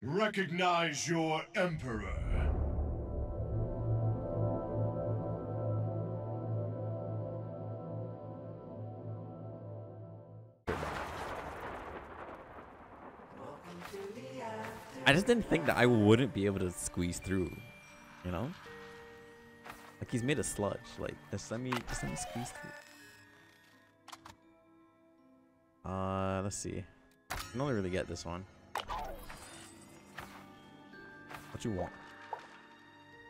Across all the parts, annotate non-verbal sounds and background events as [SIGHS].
Recognize your Emperor. I just didn't think that I wouldn't be able to squeeze through, you know? Like he's made a sludge. Like just let me just let me squeeze through. Uh, let's see. I can only really get this one. What you want?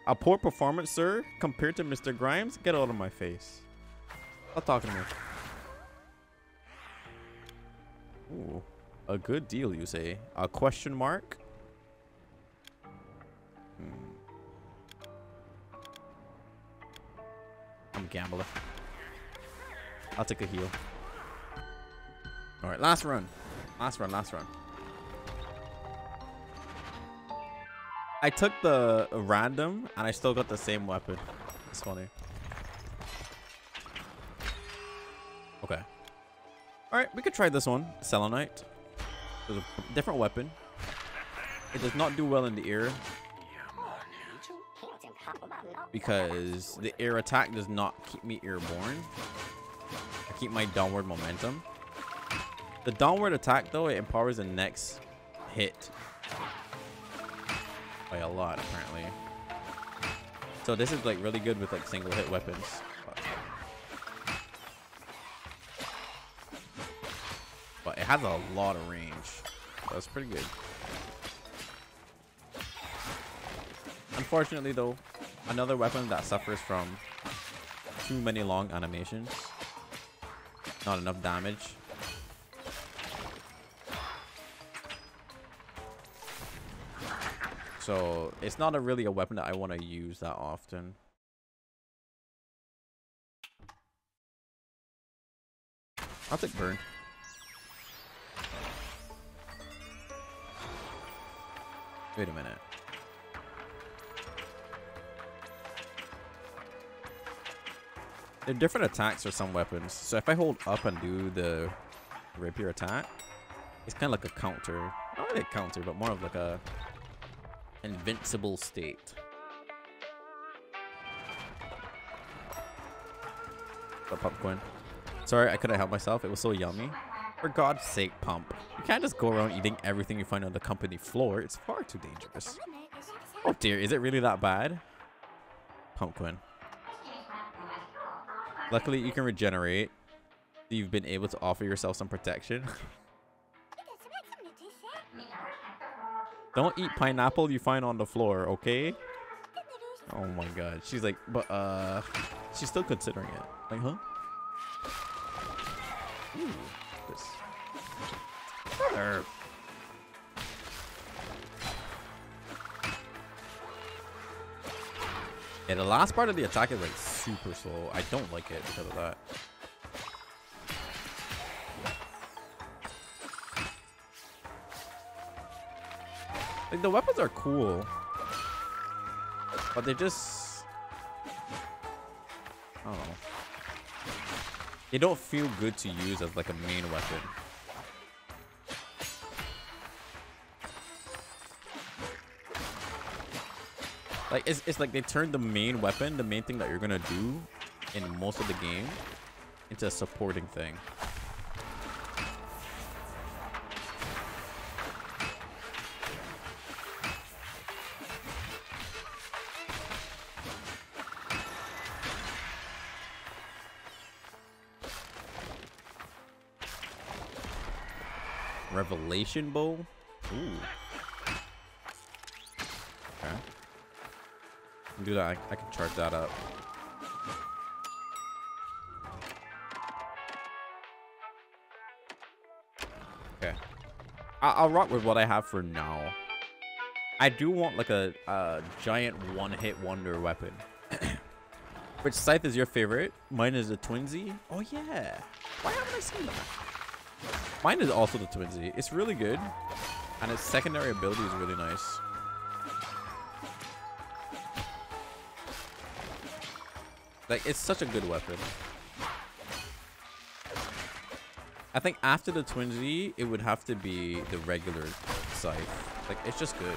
A poor performance, sir, compared to Mr. Grimes? Get out of my face. Stop talking to me. Ooh, a good deal, you say? A question mark? Hmm. I'm a gambler. I'll take a heal. All right, last run. Last run, last run. I took the random and I still got the same weapon. It's funny. Okay. All right, we could try this one. Selenite. There's a different weapon. It does not do well in the air because the air attack does not keep me airborne. I keep my downward momentum. The downward attack though, it empowers the next hit by a lot apparently. So this is like really good with like single hit weapons. But it has a lot of range. That's pretty good. Unfortunately though, another weapon that suffers from too many long animations. Not enough damage. So it's not a really a weapon that I want to use that often. I'll take burn. Wait a minute. There are different attacks for some weapons. So if I hold up and do the rapier attack, it's kind of like a counter. Not really a counter, but more of like a invincible state. The pumpkin. Sorry, I couldn't help myself. It was so yummy. For God's sake, Pump. You can't just go around eating everything you find on the company floor. It's far too dangerous. Oh dear, is it really that bad? Pumpkin. Luckily, you can regenerate. You've been able to offer yourself some protection. [LAUGHS] Don't eat pineapple you find on the floor, okay? Oh my god. She's like, but, uh... She's still considering it. Like, huh? Ooh, this. Yeah, the last part of the attack is like super slow. I don't like it because of that. Like the weapons are cool. But they just I don't know. They don't feel good to use as like a main weapon. Like it's, it's like they turned the main weapon, the main thing that you're gonna do in most of the game, into a supporting thing. Revelation bow. Ooh. Okay. Do that. I, I can chart that up. Okay. I, I'll rock with what I have for now. I do want like a, a giant one-hit wonder weapon. [COUGHS] Which scythe is your favorite? Mine is a Twinsy. Oh yeah. Why haven't I seen that? Mine is also the Twinsy. It's really good. And its secondary ability is really nice. Like, it's such a good weapon. I think after the Twinsy, it would have to be the regular scythe. Like, it's just good.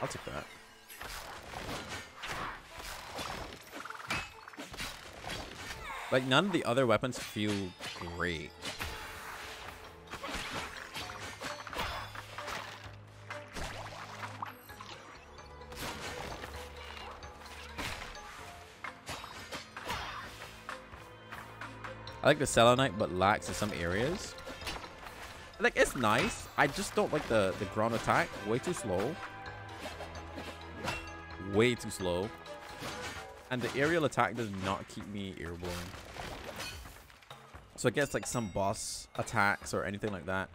I'll take that. Like, none of the other weapons feel great. I like the Selenite, but lacks in some areas. Like, it's nice. I just don't like the, the ground attack. Way too slow. Way too slow. And the aerial attack does not keep me airborne. So I guess like some boss attacks or anything like that,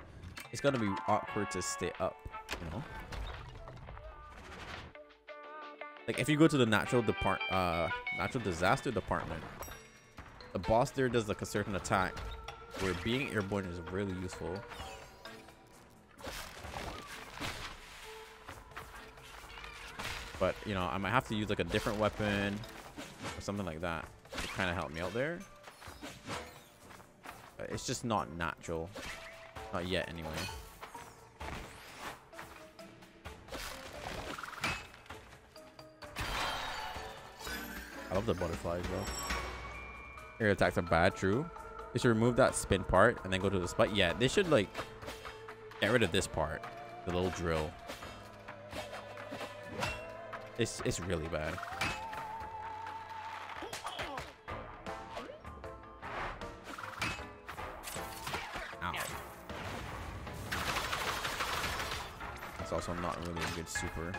it's gonna be awkward to stay up, you know? Like if you go to the natural depart uh natural disaster department, the boss there does like a certain attack where being airborne is really useful. But, you know, I might have to use like a different weapon or something like that to kind of help me out there. But it's just not natural. Not yet, anyway. I love the butterflies, though. Air attacks are bad, true. They should remove that spin part and then go to the spot. Yeah, they should like get rid of this part. The little drill. It's it's really bad. Ow. It's also not really a good super.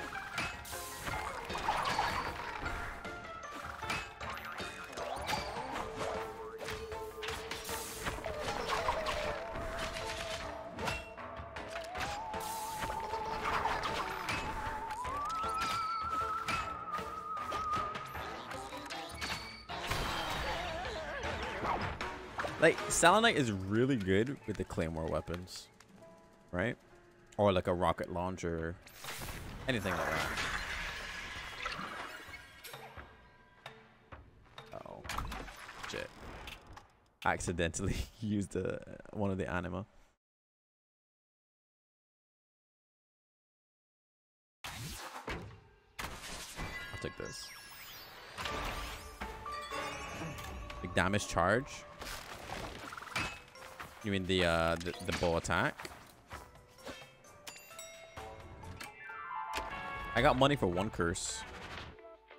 Selenite is really good with the Claymore weapons. Right? Or like a rocket launcher. Anything like that. Oh. Shit. accidentally [LAUGHS] used uh, one of the anima. I'll take this. Big damage charge. You mean the uh the, the bow attack? I got money for one curse.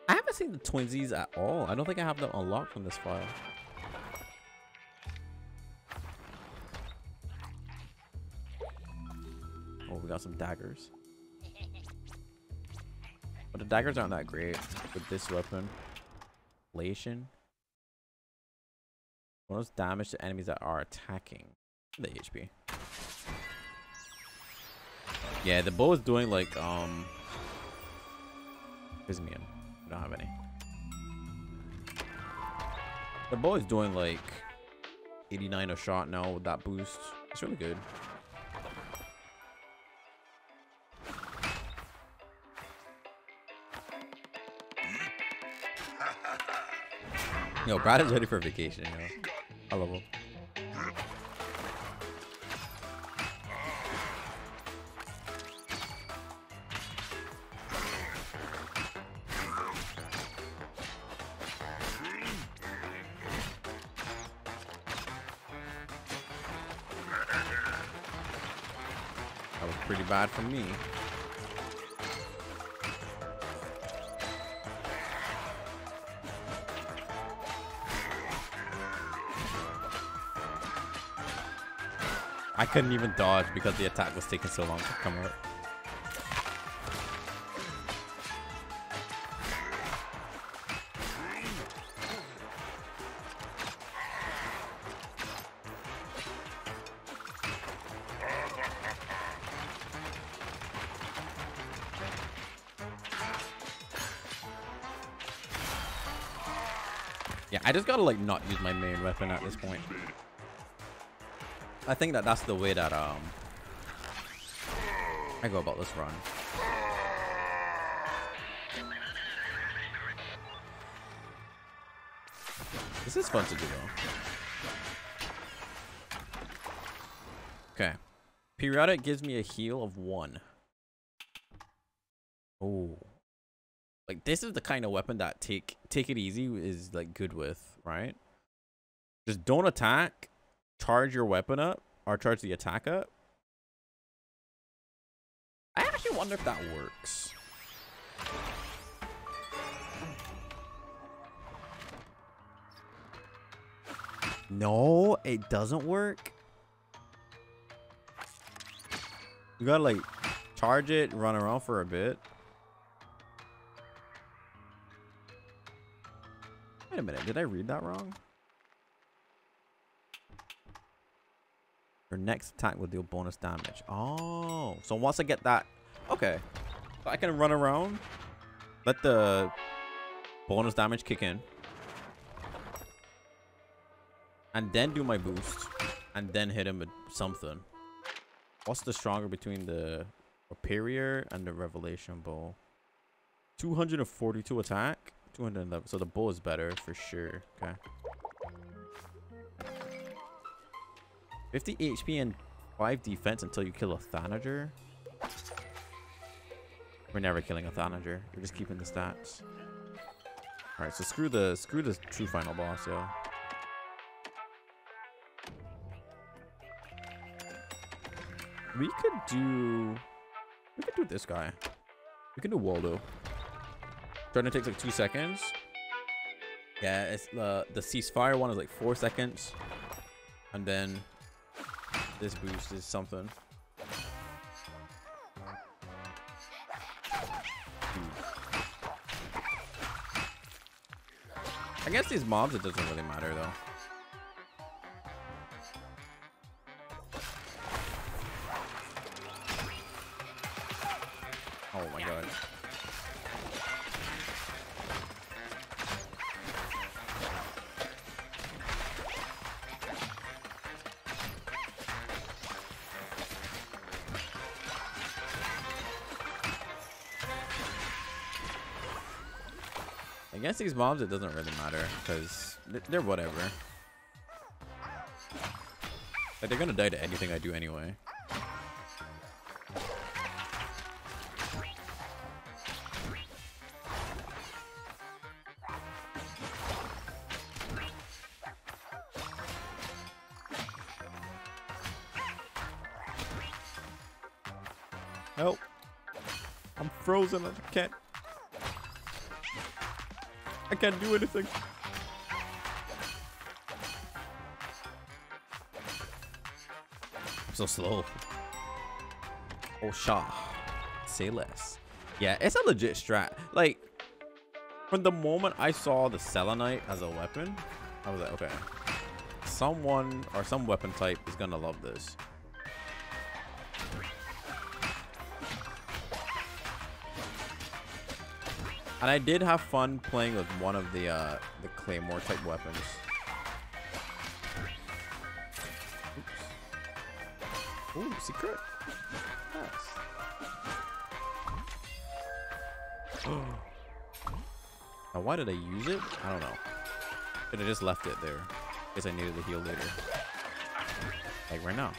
I haven't seen the twinsies at all. I don't think I have them unlocked from this file. Oh, we got some daggers. But the daggers aren't that great with this weapon. Lation. Bonus damage to enemies that are attacking the HP. Yeah, the bow is doing like um Prismium. I don't have any. The bow is doing like 89 a shot now with that boost. It's really good. Yo, Brad is ready for vacation, yo. I love him. That was pretty bad for me. I couldn't even dodge because the attack was taking so long to come out. Yeah, I just gotta like not use my main weapon at this point. I think that that's the way that um I go about this run. This is fun to do though. Okay. Periodic gives me a heal of one. Oh. Like this is the kind of weapon that take take it easy is like good with, right? Just don't attack, charge your weapon up, or charge the attack up. I actually wonder if that works. No, it doesn't work. You gotta like charge it, run around for a bit. Wait a minute, did I read that wrong? Your next attack will deal bonus damage. Oh, so once I get that, okay. So I can run around, let the bonus damage kick in. And then do my boost. And then hit him with something. What's the stronger between the Superior and the Revelation Bow? 242 attack. 211. So the bow is better for sure. Okay. 50 HP and 5 defense until you kill a Thanager. We're never killing a Thanager. We're just keeping the stats. Alright, so screw the screw the true final boss, yo. We could do we could do this guy. We can do Waldo. Trying to take like two seconds. Yeah, it's uh, the ceasefire one is like four seconds. And then this boost is something. Against these mobs, it doesn't really matter though. These mobs, it doesn't really matter because they're whatever. Like, they're gonna die to anything I do anyway. Help. I'm frozen. I can't I can't do anything. I'm so slow. Oh, Shah. Say less. Yeah, it's a legit strat. Like, from the moment I saw the Selenite as a weapon, I was like, okay. Someone or some weapon type is going to love this. And I did have fun playing with one of the uh, the claymore type weapons. Oops. Ooh, secret. Nice. now, why did I use it? I don't know. Should have just left it there. Guess I needed to heal later. Like right now.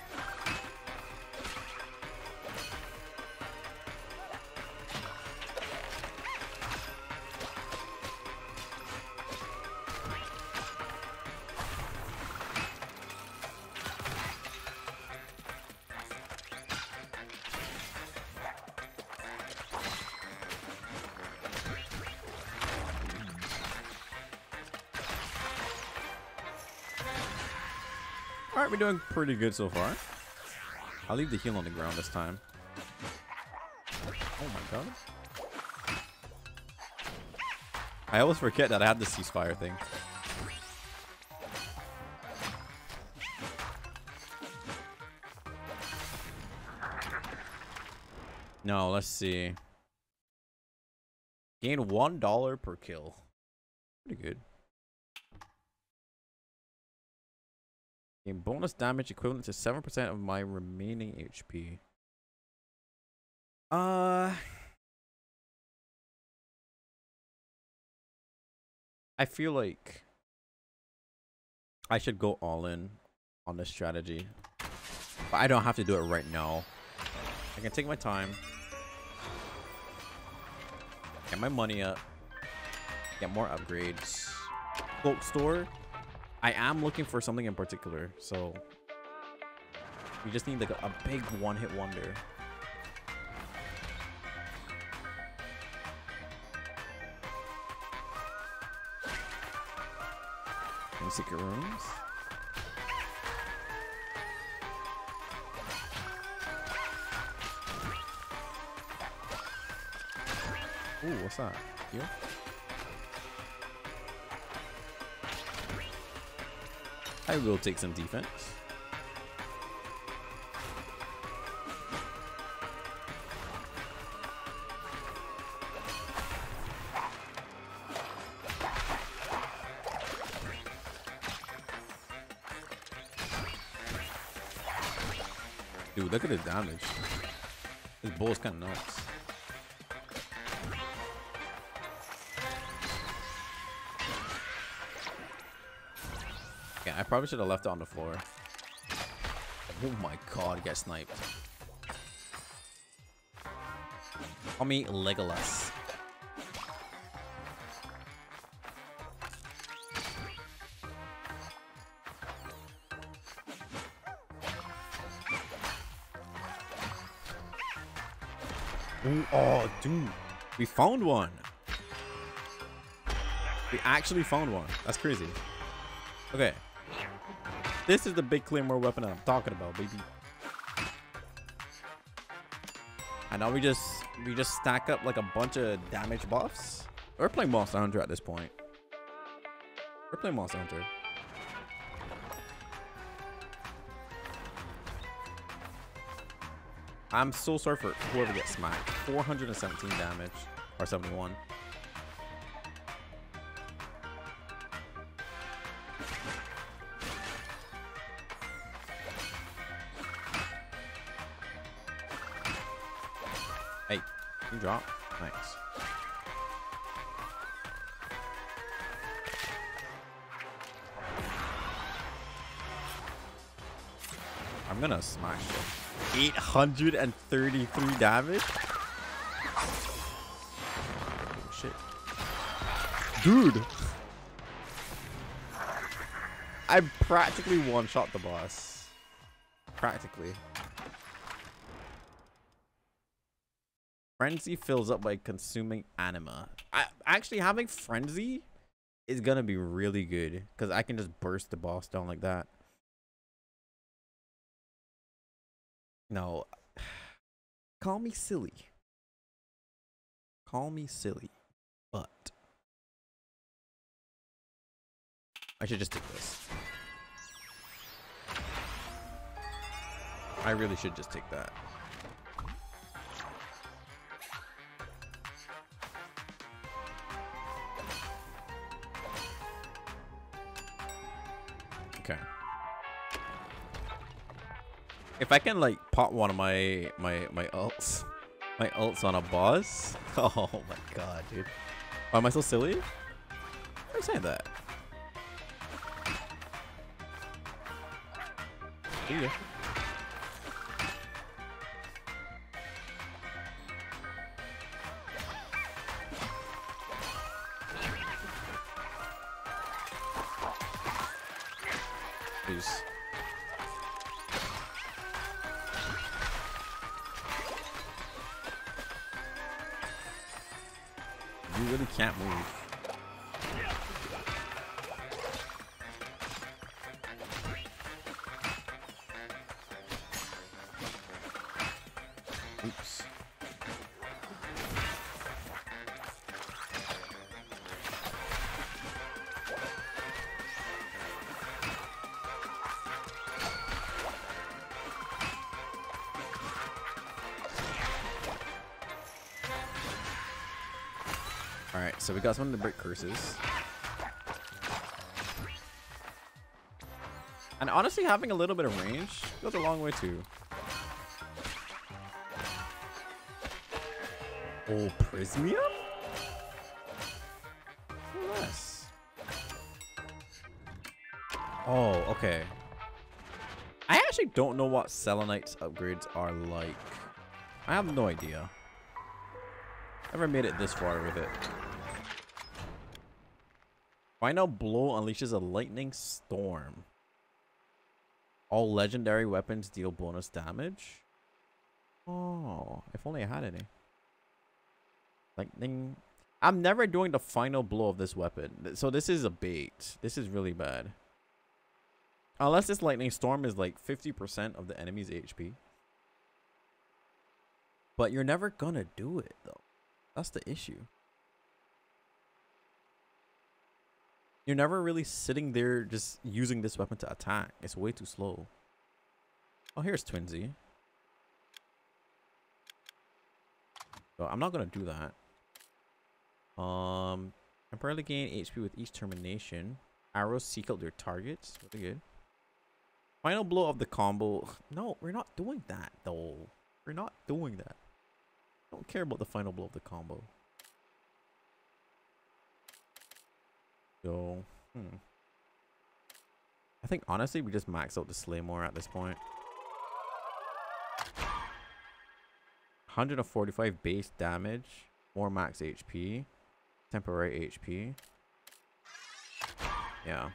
Doing pretty good so far. I'll leave the heal on the ground this time. Oh my god. I always forget that I have the ceasefire thing. No, let's see. Gain one dollar per kill. Pretty good. Bonus damage equivalent to 7% of my remaining HP. Uh... I feel like I should go all in on this strategy. But I don't have to do it right now. I can take my time. Get my money up. Get more upgrades. Cloak store. I am looking for something in particular. So we just need like a, big one-hit wonder. Any secret rooms? Ooh, what's that? Here? I will take some defense. Dude, look at the damage. This bull is kind of nuts. Probably should have left it on the floor. Oh my god, get sniped. Call me Legolas. Ooh, oh, dude. We found one. We actually found one. That's crazy. Okay. This is the big claymore weapon I'm talking about, baby. And now we just we just stack up like a bunch of damage buffs. We're playing Monster Hunter at this point. We're playing Monster Hunter. I'm so sorry for whoever gets smacked. 417 damage. Or 71. Drop. Thanks. I'm gonna smash it. 833 damage? Oh, shit. Dude! I practically one-shot the boss. Practically. Frenzy fills up by consuming anima. I, actually, having Frenzy is gonna be really good. Because I can just burst the boss down like that. No. [SIGHS] Call me silly. Call me silly. But. I should just take this. I really should just take that. If I can like pop one of my my my ults, my ults on a boss. [LAUGHS] Oh my god, dude. Why am I so silly? Why are you saying that? See ya. Jeez. So we got some of the brick curses. And honestly, having a little bit of range goes a long way too. Oh, Prismium? Oh. Oh, okay. I actually don't know what Selenite's upgrades are like. I have no idea. Never made it this far with it. Final blow unleashes a lightning storm. All legendary weapons deal bonus damage. Oh, if only I had any. Lightning. I'm never doing the final blow of this weapon. So this is a bait. This is really bad. Unless this lightning storm is like 50% of the enemy's HP. But you're never gonna do it though. That's the issue. You're never really sitting there just using this weapon to attack. It's way too slow. Oh, here's Twinsy. So I'm not gonna do that. Um, temporarily gain HP with each termination. Arrows seek out their targets. Really good. Final blow of the combo. [SIGHS] No, we're not doing that though. We're not doing that. I don't care about the final blow of the combo. So, hmm. I think honestly we just max out the Slaymore at this point. 145 base damage, more max HP, temporary HP. Yeah.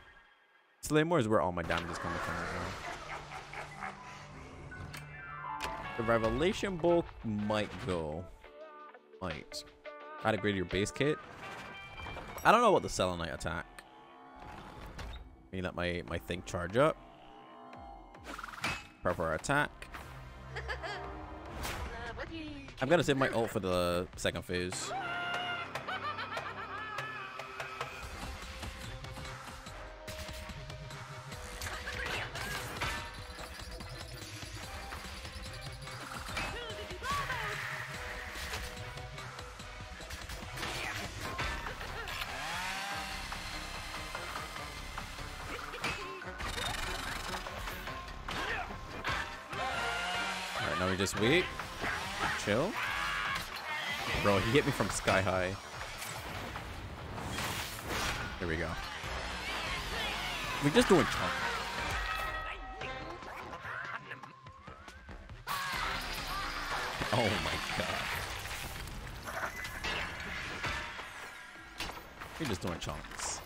Slaymore is where all my damage is coming from The Revelation Bolt might go. Might. Try to grade your base kit. I don't know about the Selenite attack. Me let my, my thing charge up. Proper attack. [LAUGHS] I'm gonna save my ult for the second phase. From sky high. Here we go. We're just doing chunk. Oh my god. We're just doing chunks.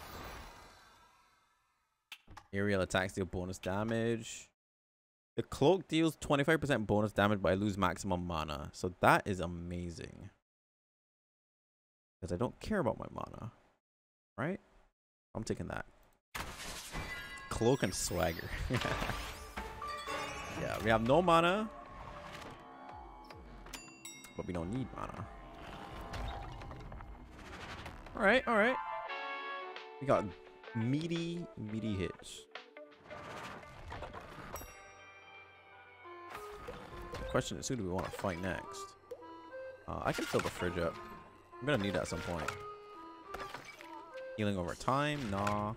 Aerial attacks deal bonus damage. The cloak deals 25% bonus damage, but I lose maximum mana. So that is amazing. Because I don't care about my mana. Right? I'm taking that. Cloak and swagger. [LAUGHS] yeah, we have no mana. But we don't need mana. Alright, alright. We got meaty, meaty hits. The question is who do we want to fight next? Uh, I can fill the fridge up. I'm gonna need that at some point. Healing over time? Nah.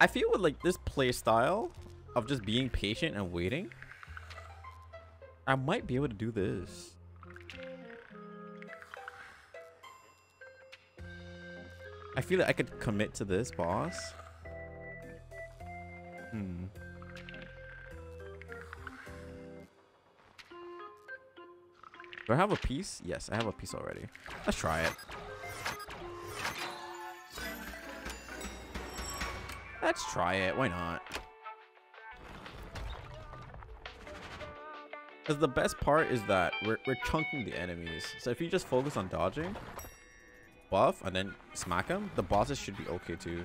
I feel with like this play style of just being patient and waiting, I might be able to do this. I feel like I could commit to this boss. Hmm. Do I have a piece? Yes, I have a piece already. Let's try it. Let's try it. Why not? Because the best part is that we're, we're chunking the enemies. So if you just focus on dodging, buff, and then smack them, the bosses should be okay too.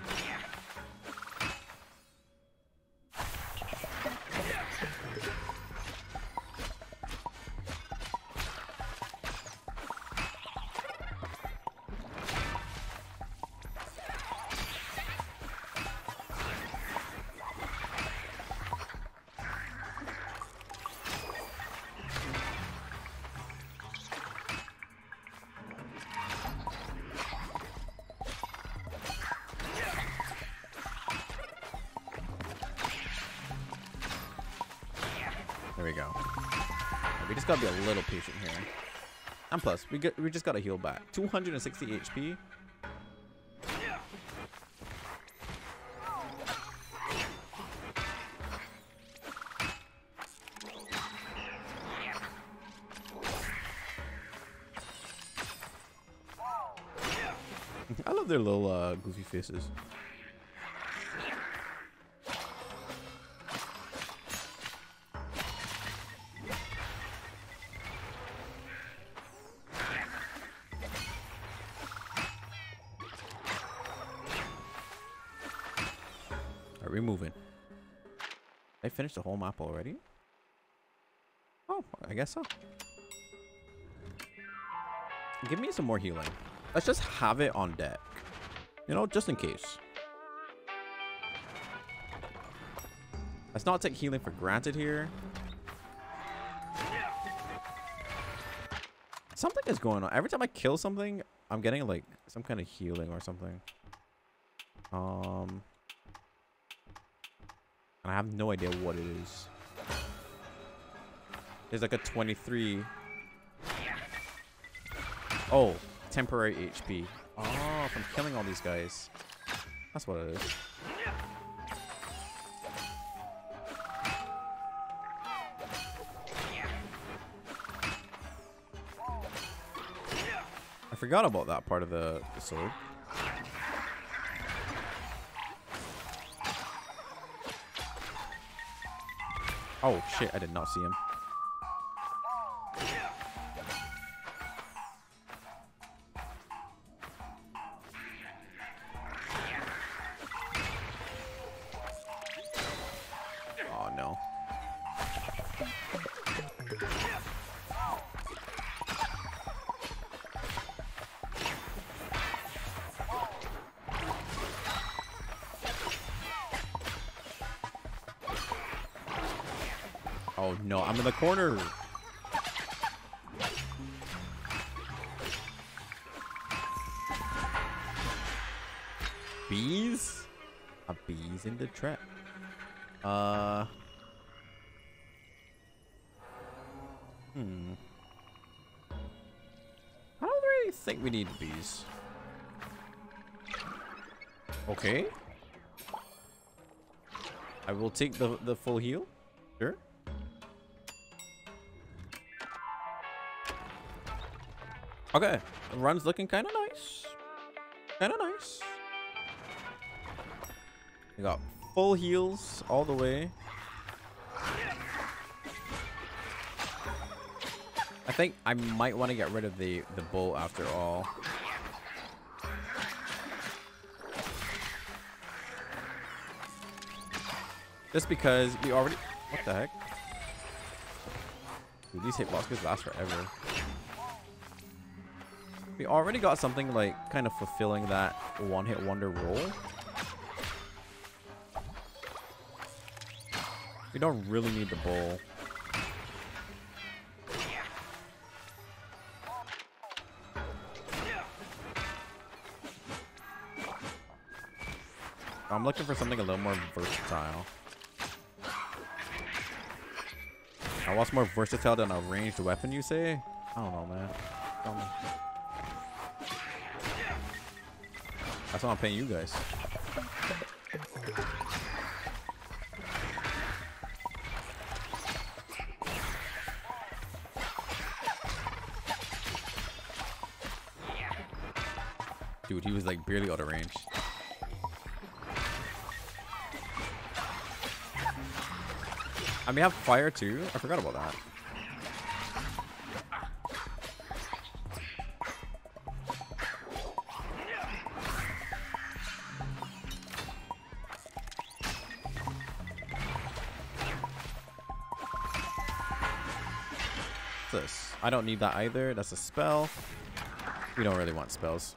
We get we just got a heal back. 260 HP. [LAUGHS] I love their little uh, goofy faces. Are we moving? I finished the whole map already? Oh, I guess so. Give me some more healing. Let's just have it on deck. You know, just in case. Let's not take healing for granted here. Something is going on. Every time I kill something, I'm getting like some kind of healing or something. Um, and I have no idea what it is. There's like a 23. Oh, temporary HP. Oh, from killing all these guys. That's what it is. I forgot about that part of the, the sword. Oh shit, I did not see him. The corner. Bees? A bees in the trap. Uh. Hmm. I don't really think we need bees. Okay. I will take the the full heal. Sure. Okay, run's looking kind of nice. Kind of nice. We got full heals all the way. I think I might want to get rid of the the bull after all. Just because we already what the heck? Dude, these hitboxes last forever. We already got something like kind of fulfilling that one hit wonder role. We don't really need the bowl. I'm looking for something a little more versatile. Now, what's more versatile than a ranged weapon, you say? I don't know, man. Tell me. That's what I'm paying you guys. Dude, he was like barely out of range. I I have fire too. I forgot about that. I don't need that either. That's a spell. We don't really want spells.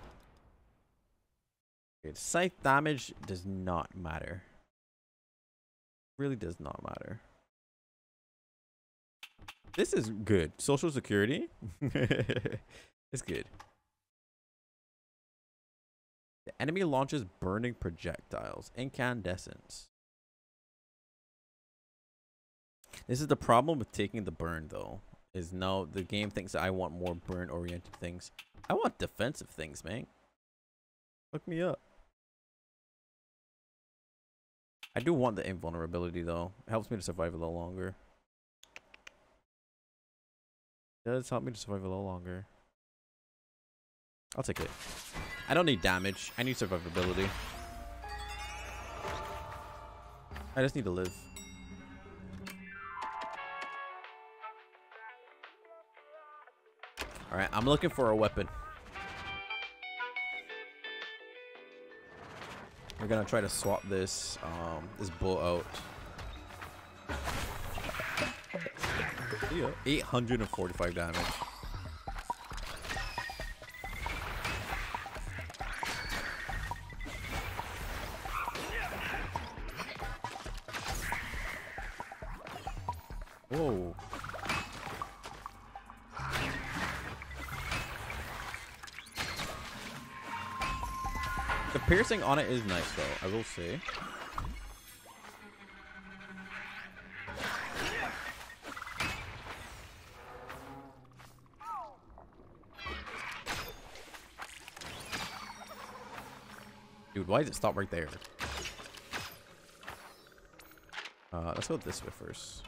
Okay, scythe damage does not matter. Really does not matter. This is good. Social security. [LAUGHS] it's good. The enemy launches burning projectiles. Incandescence. This is the problem with taking the burn, though. Is no, the game thinks I want more burn oriented things. I want defensive things, man. Look me up. I do want the invulnerability though. It helps me to survive a little longer. It does help me to survive a little longer. I'll take it. I don't need damage. I need survivability. I just need to live. Alright, I'm looking for a weapon. We're gonna try to swap this um this bull out. Yeah. 845 damage. Piercing on it is nice though, I will say. Dude, why does it stop right there? Uh, let's go this way first.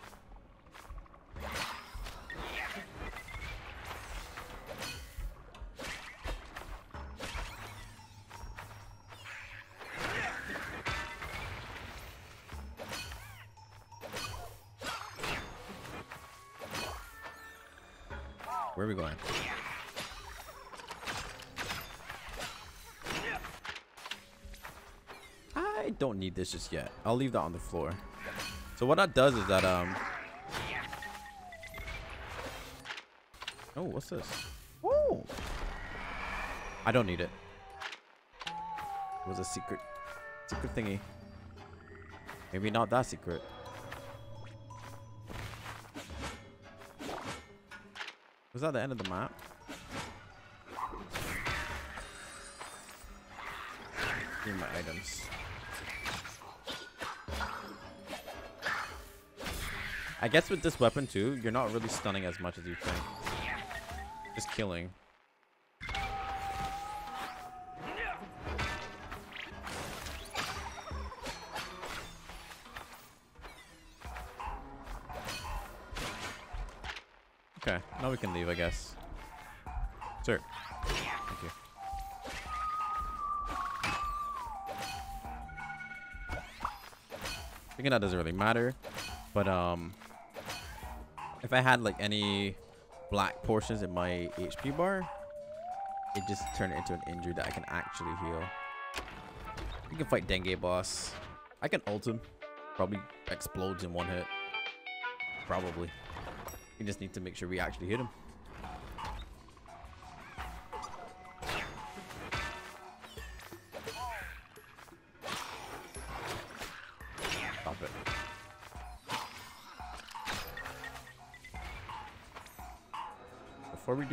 Need this just yet. I'll leave that on the floor. So what that does is that, um... Oh, what's this? Oh! I don't need it. It was a secret, secret thingy. Maybe not that secret. Was that the end of the map? Give my items. I guess with this weapon too, you're not really stunning as much as you think. Just killing. Okay, now we can leave, I guess. Sir. Thank you. Thinking that doesn't really matter, but um, if I had like any black portions in my HP bar, it just turned it into an injury that I can actually heal. You can fight Dengue boss. I can ult him. Probably explodes in one hit. Probably. We just need to make sure we actually hit him.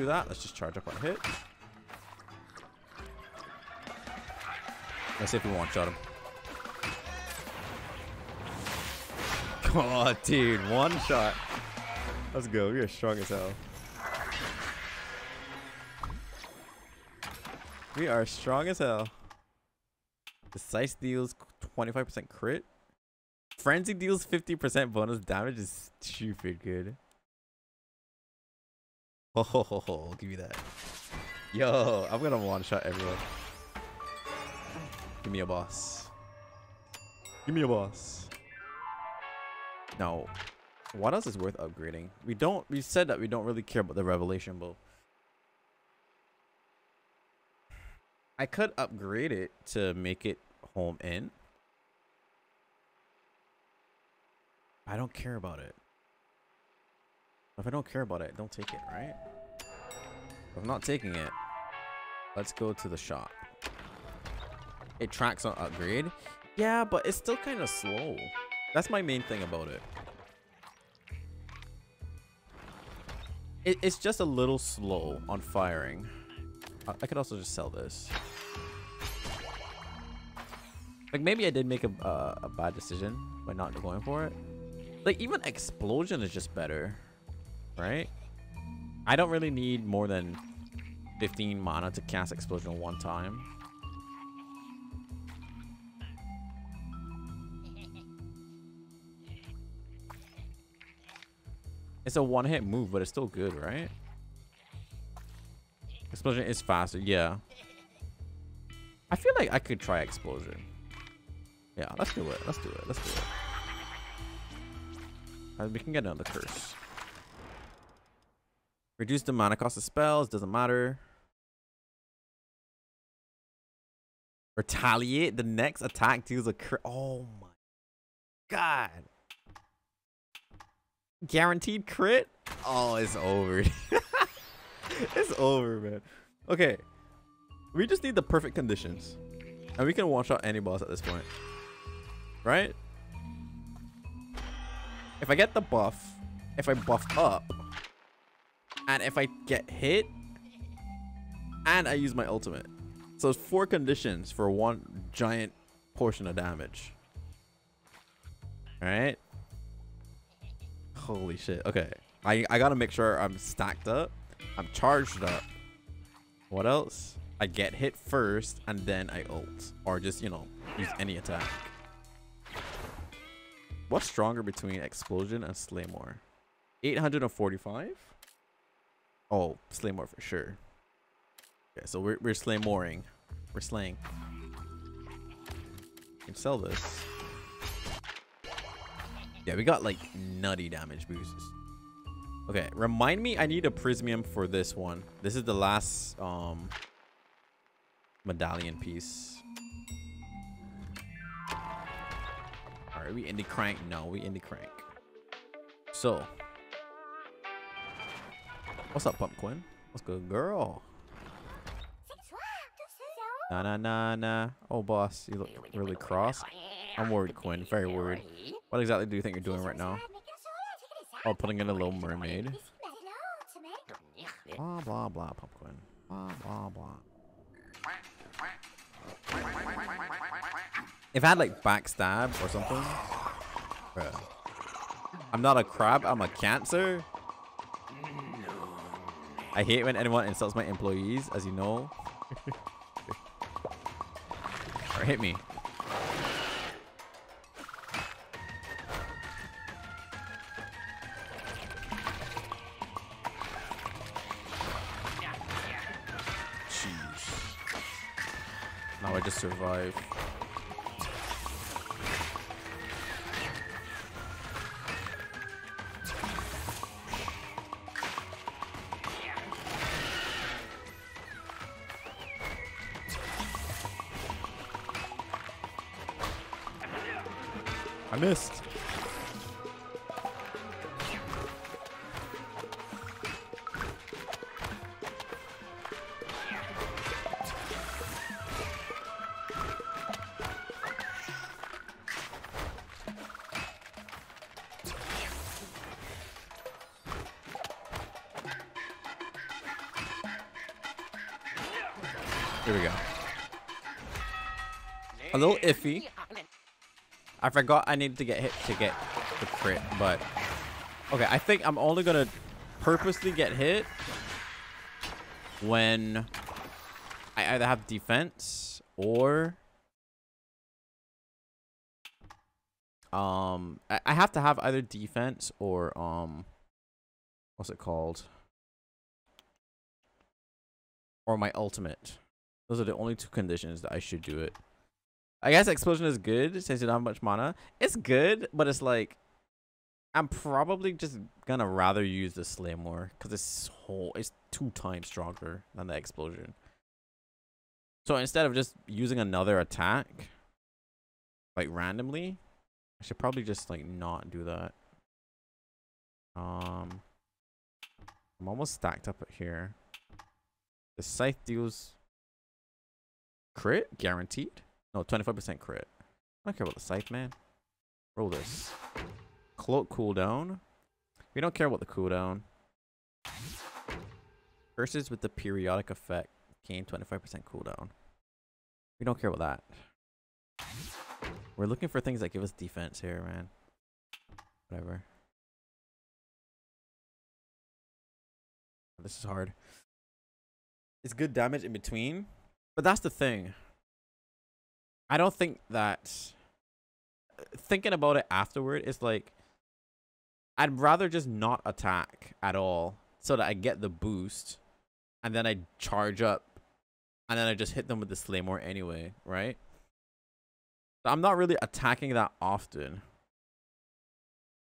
That, let's just charge up our hit. Let's see if we one shot him. [LAUGHS] Oh, dude, one shot. Let's go. We are strong as hell. We are strong as hell. Decisive deals 25% crit. Frenzy deals 50% bonus damage is stupid good. Oh, ho, ho, ho, give me that. Yo, I'm gonna one shot everyone. Give me a boss. Give me a boss. No. What else is worth upgrading? We don't. We said that we don't really care about the revelation bow. I could upgrade it to make it home in. I don't care about it. If I don't care about it, don't take it, right? If I'm not taking it, let's go to the shop. It tracks on upgrade. Yeah, but it's still kind of slow. That's my main thing about it. it. It's just a little slow on firing. I, could also just sell this. Like maybe I did make a, uh, a bad decision by not going for it. Like even explosion is just better, right? I don't really need more than 15 mana to cast explosion one time. It's a one-hit move, but it's still good, right? Explosion is faster, yeah. I feel like I could try explosion. Yeah, let's do it. Let's do it. Let's do it. Right, we can get another curse. Reduce the mana cost of spells. Doesn't matter. Retaliate. The next attack deals a crit. Oh my god. Guaranteed crit? Oh, it's over. [LAUGHS] it's over, man. Okay. We just need the perfect conditions. And we can one shot any boss at this point. Right? If I get the buff, if I buff up, and if I get hit, and I use my ultimate. So it's four conditions for one giant portion of damage. Alright? Holy shit. Okay. I, I gotta make sure I'm stacked up. I'm charged up. What else? I get hit first and then I ult. Or just, you know, use any attack. What's stronger between Explosion and Slaymore? 845? Oh, Slaymore for sure. Okay, so we're, we're Slaymoring. We're slaying. can sell this. Yeah, we got like nutty damage boosts. Okay, remind me I need a prismium for this one. This is the last um medallion piece. Alright, we indie crank? No, we indie crank. So. What's up, Pumpkin? What's good, girl? Nah, nah, nah, nah. Oh, boss, you look really cross. I'm worried, Quinn. Very worried. What exactly do you think you're doing right now? Oh, putting in a little mermaid. Blah, blah, blah, Pumpkin. Blah, blah, blah. If I had, like, backstab or something... Bruh. I'm not a crab, I'm a cancer? I hate when anyone insults my employees, as you know. or hit me. Jeez. Now I just survive. I missed. Here we go. A little iffy. I forgot I needed to get hit to get the crit, but okay, I think I'm only gonna purposely get hit when I either have defense or um I, have to have either defense or um what's it called or my ultimate. Those are the only two conditions that I should do it. I guess explosion is good since you don't have much mana. It's good, but it's like I'm probably just gonna rather use the Slaymore because it's whole it's two times stronger than the explosion. So instead of just using another attack, like randomly, I should probably just like not do that. Um, I'm almost stacked up here. The scythe deals crit guaranteed. No, 25% crit. I don't care about the scythe, man. Roll this. Cloak cooldown. We don't care about the cooldown. Curses with the periodic effect. Gain 25% cooldown. We don't care about that. We're looking for things that give us defense here, man. Whatever. This is hard. It's good damage in between, but that's the thing. I don't think that uh, thinking about it afterward is like I'd rather just not attack at all so that I get the boost and then I charge up and then I just hit them with the Slaymore anyway, right? So I'm not really attacking that often.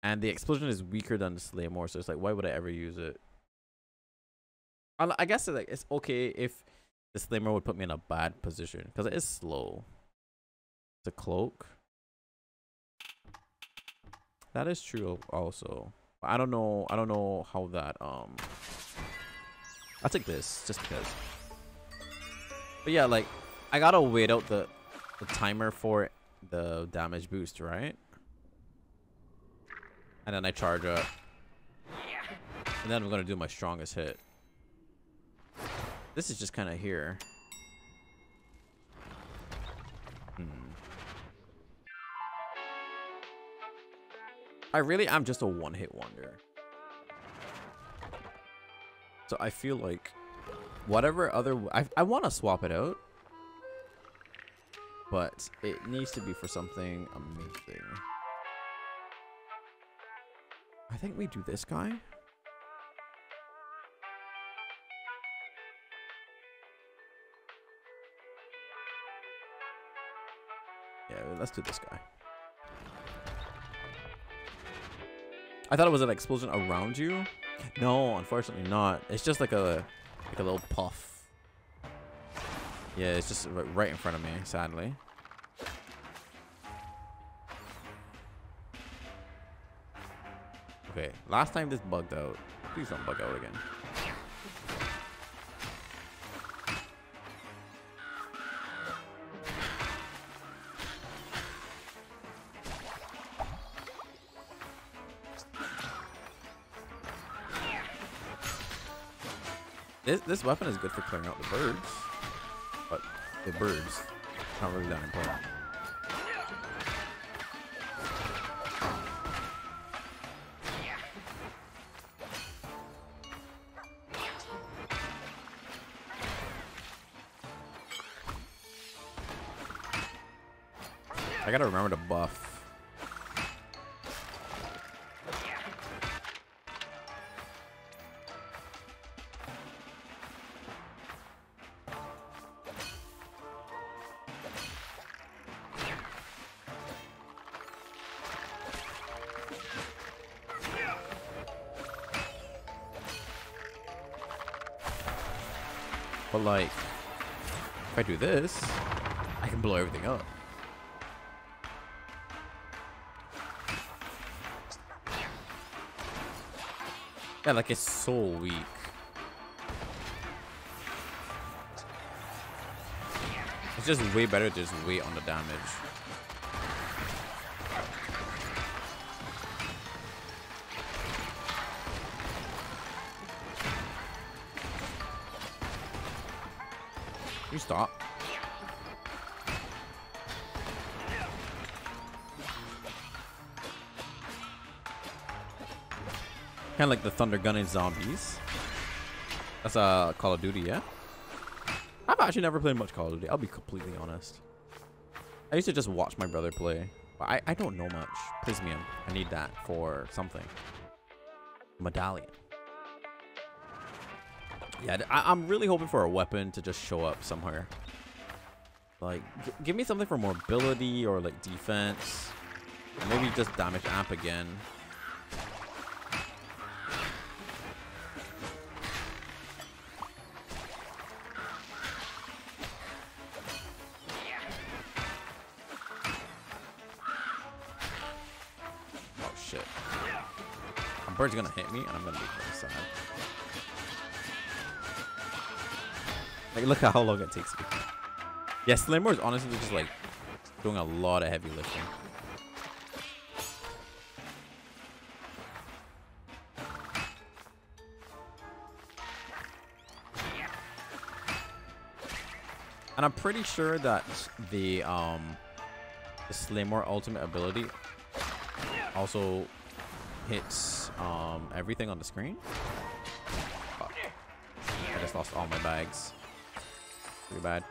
And the explosion is weaker than the Slaymore, so it's like, why would I ever use it? I guess it's like it's okay if the Slaymore would put me in a bad position because it is slow. A cloak. That is true also. I don't know. I don't know how that um I'll take this just because. But yeah, like I gotta wait out the the timer for the damage boost, right? And then I charge up. And then I'm gonna do my strongest hit. This is just kind of here. Hmm. I really am just a one-hit wonder. So I feel like whatever other... I, I want to swap it out. But it needs to be for something amazing. I think we do this guy. Yeah, let's do this guy. I thought it was an explosion around you. No, unfortunately not. It's just like a like a little puff. Yeah, it's just right in front of me, sadly. Okay, last time this bugged out. Please don't bug out again. This, this weapon is good for clearing out the birds. But the birds, not really that important. I gotta remember to do this, I can blow everything up. Yeah, like it's so weak. It's just way better to just wait on the damage. You stop? Kind of like the thunder gun in zombies. That's a uh, Call of Duty, yeah? I've actually never played much Call of Duty. I'll be completely honest. I used to just watch my brother play. But I, I don't know much. Prismium. I need that for something. Medallion. Yeah, I am really hoping for a weapon to just show up somewhere. Like, give me something for mobility or like defense. Maybe just damage amp again. Oh shit. Bird's gonna hit me and I'm gonna be very sad. Like, look at how long it takes. Yeah, Slaymore is honestly just like doing a lot of heavy lifting. And I'm pretty sure that the um the ultimate ability also hits um everything on the screen. I just lost all my bags. Pretty bad.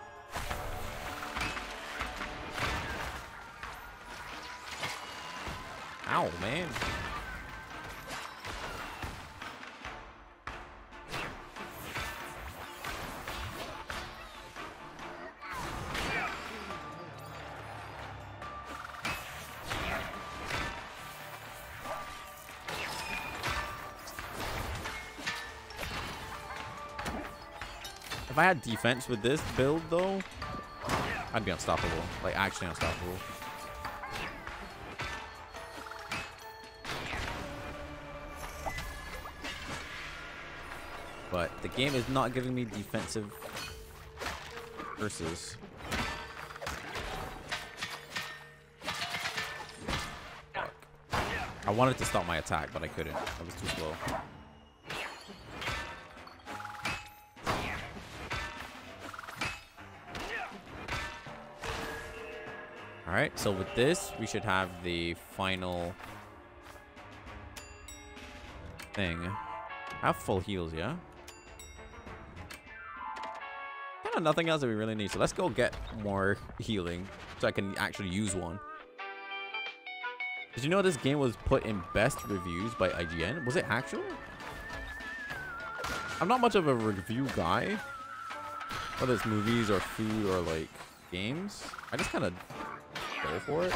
Ow, man. Had defense with this build, though, I'd be unstoppable. Like, actually unstoppable. But the game is not giving me defensive versus. I wanted to stop my attack, but I couldn't. I was too slow. Alright, so with this, we should have the final thing. Have full heals, yeah? Kind of nothing else that we really need. So let's go get more [LAUGHS] healing so I can actually use one. Did you know this game was put in best reviews by IGN? Was it actual? I'm not much of a review guy. Whether it's movies or food or like games. I just kind of go for it.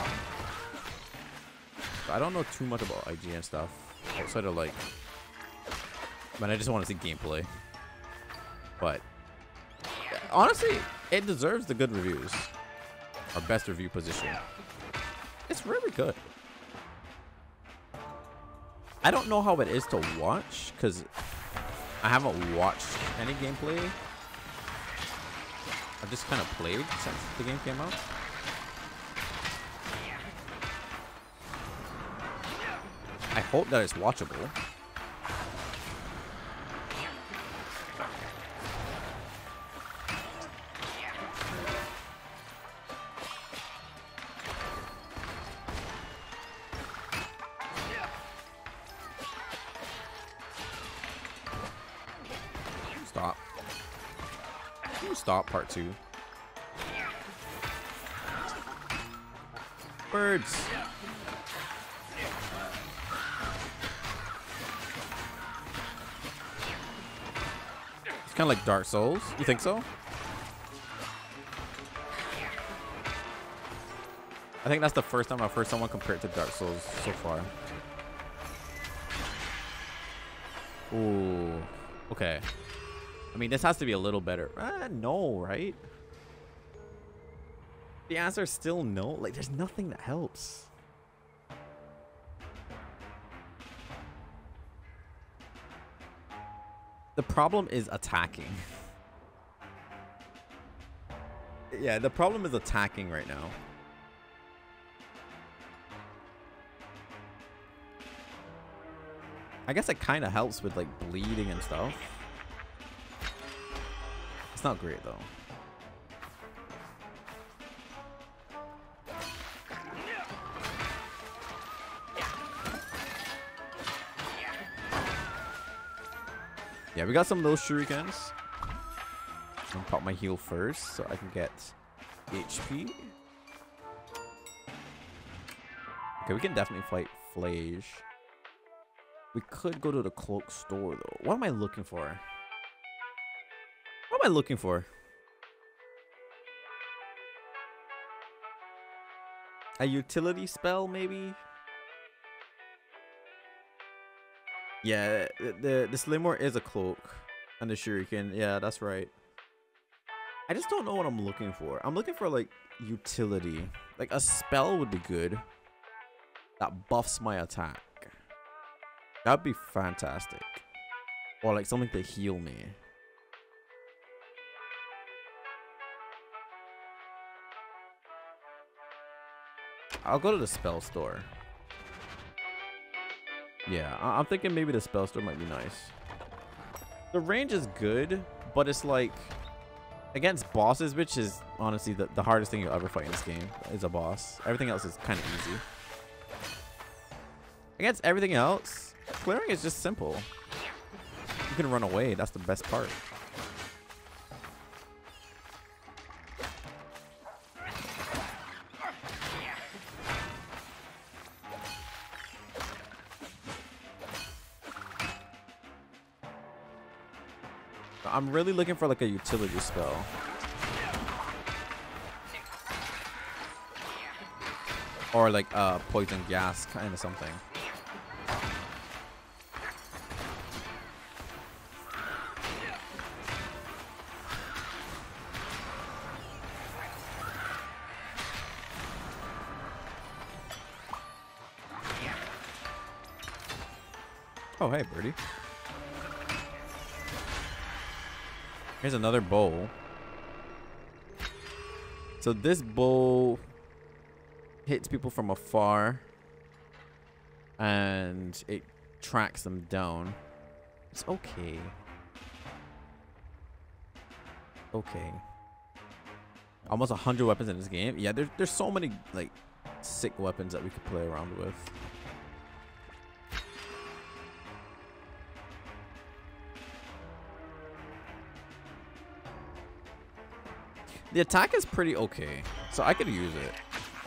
I don't know too much about IGN stuff outside of like, but I just want to see gameplay. But honestly, it deserves the good reviews. Our best review position. It's really good. I don't know how it is to watch because I haven't watched any gameplay. I've just kind of played since the game came out. I hope that it's watchable. Stop. Stop part two. Birds. Kind of like Dark Souls. You think so? I think that's the first time I've heard someone compare it to Dark Souls so far. Ooh. Okay. I mean, this has to be a little better. Uh, no, right? The answer is still no. Like, there's nothing that helps. The problem is attacking. [LAUGHS] yeah, the problem is attacking right now. I guess it kind of helps with like bleeding and stuff. It's not great though. Yeah, we got some of those shurikens. I'm gonna pop my heal first so I can get HP. Okay, we can definitely fight Flage. We could go to the cloak store though. What am I looking for? What am I looking for? A utility spell, maybe? Yeah, the, the, the is a cloak. And the shuriken. Yeah, that's right. I just don't know what I'm looking for. I'm looking for, like, utility. Like, a spell would be good. That buffs my attack. That'd be fantastic. Or, like, something to heal me. I'll go to the spell store. Yeah, I am thinking maybe the spell store might be nice. The range is good, but it's like against bosses, which is honestly the, the hardest thing you'll ever fight in this game is a boss. Everything else is kind of easy. Against everything else, clearing is just simple. You can run away. That's the best part. I'm really looking for like a utility spell. Or like uh poison gas kind of something. Oh, hey, birdie. Here's another bowl. So this bowl hits people from afar and it tracks them down. It's okay. Okay. Almost 100 weapons in this game. Yeah, there's, there's so many, like, sick weapons that we could play around with. The attack is pretty okay. So I could use it.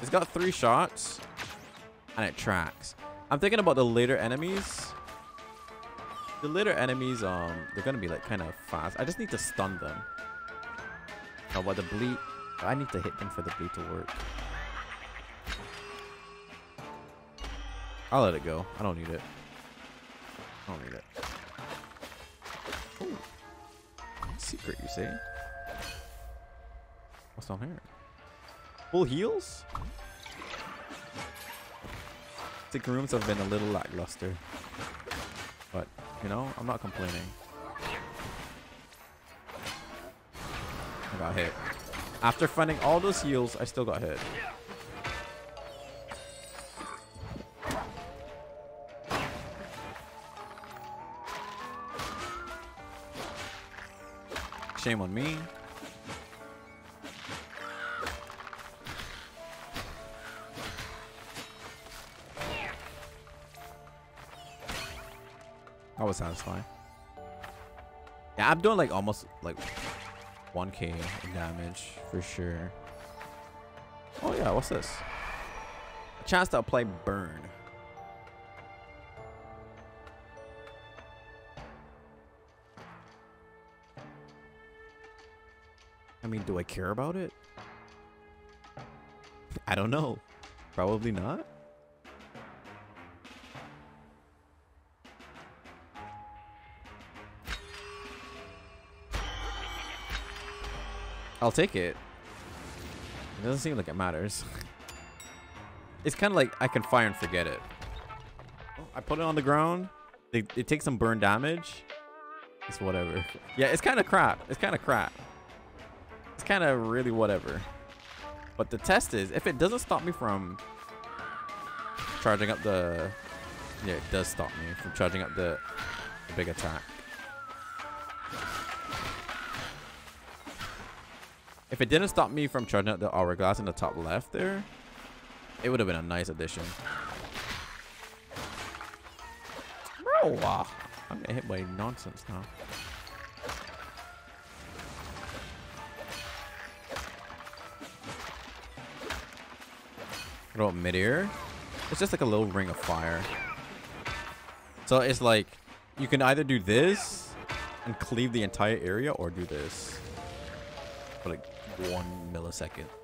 It's got three shots. And it tracks. I'm thinking about the later enemies. The later enemies, um, they're gonna be like kind of fast. I just need to stun them. Oh, but the bleed, I need to hit them for the bleed to work. I'll let it go. I don't need it. I don't need it. Ooh. Secret, you say? What's on here? Full heals? The rooms have been a little lackluster. But, you know, I'm not complaining. I got hit. After finding all those heals, I still got hit. Shame on me. Was satisfying. Yeah, I'm doing like almost like 1k in damage for sure. Oh yeah, what's this? A chance to apply burn. I mean, do I care about it? [LAUGHS] I don't know. Probably not. I'll take it. It doesn't seem like it matters. [LAUGHS] it's kind of like I can fire and forget it. Oh, I put it on the ground. It, it takes some burn damage. It's whatever. [LAUGHS] Yeah, it's kind of crap. It's kind of crap. It's kind of really whatever. But the test is, if it doesn't stop me from charging up the... Yeah, it does stop me from charging up the, the big attack. If it didn't stop me from charging out the hourglass in the top left there, it would have been a nice addition. Bro, uh, I'm getting hit by nonsense now. What about midair? It's just like a little ring of fire. So it's like, you can either do this and cleave the entire area or do this. One millisecond.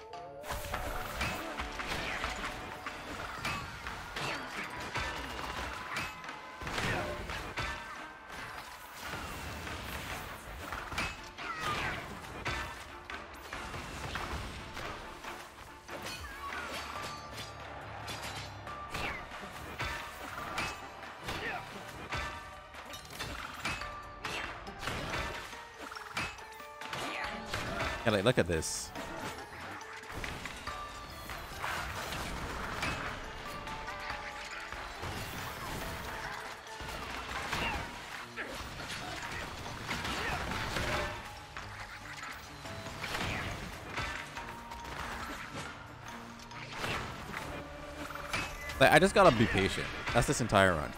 Look at this. Like, I just gotta be patient. That's this entire run.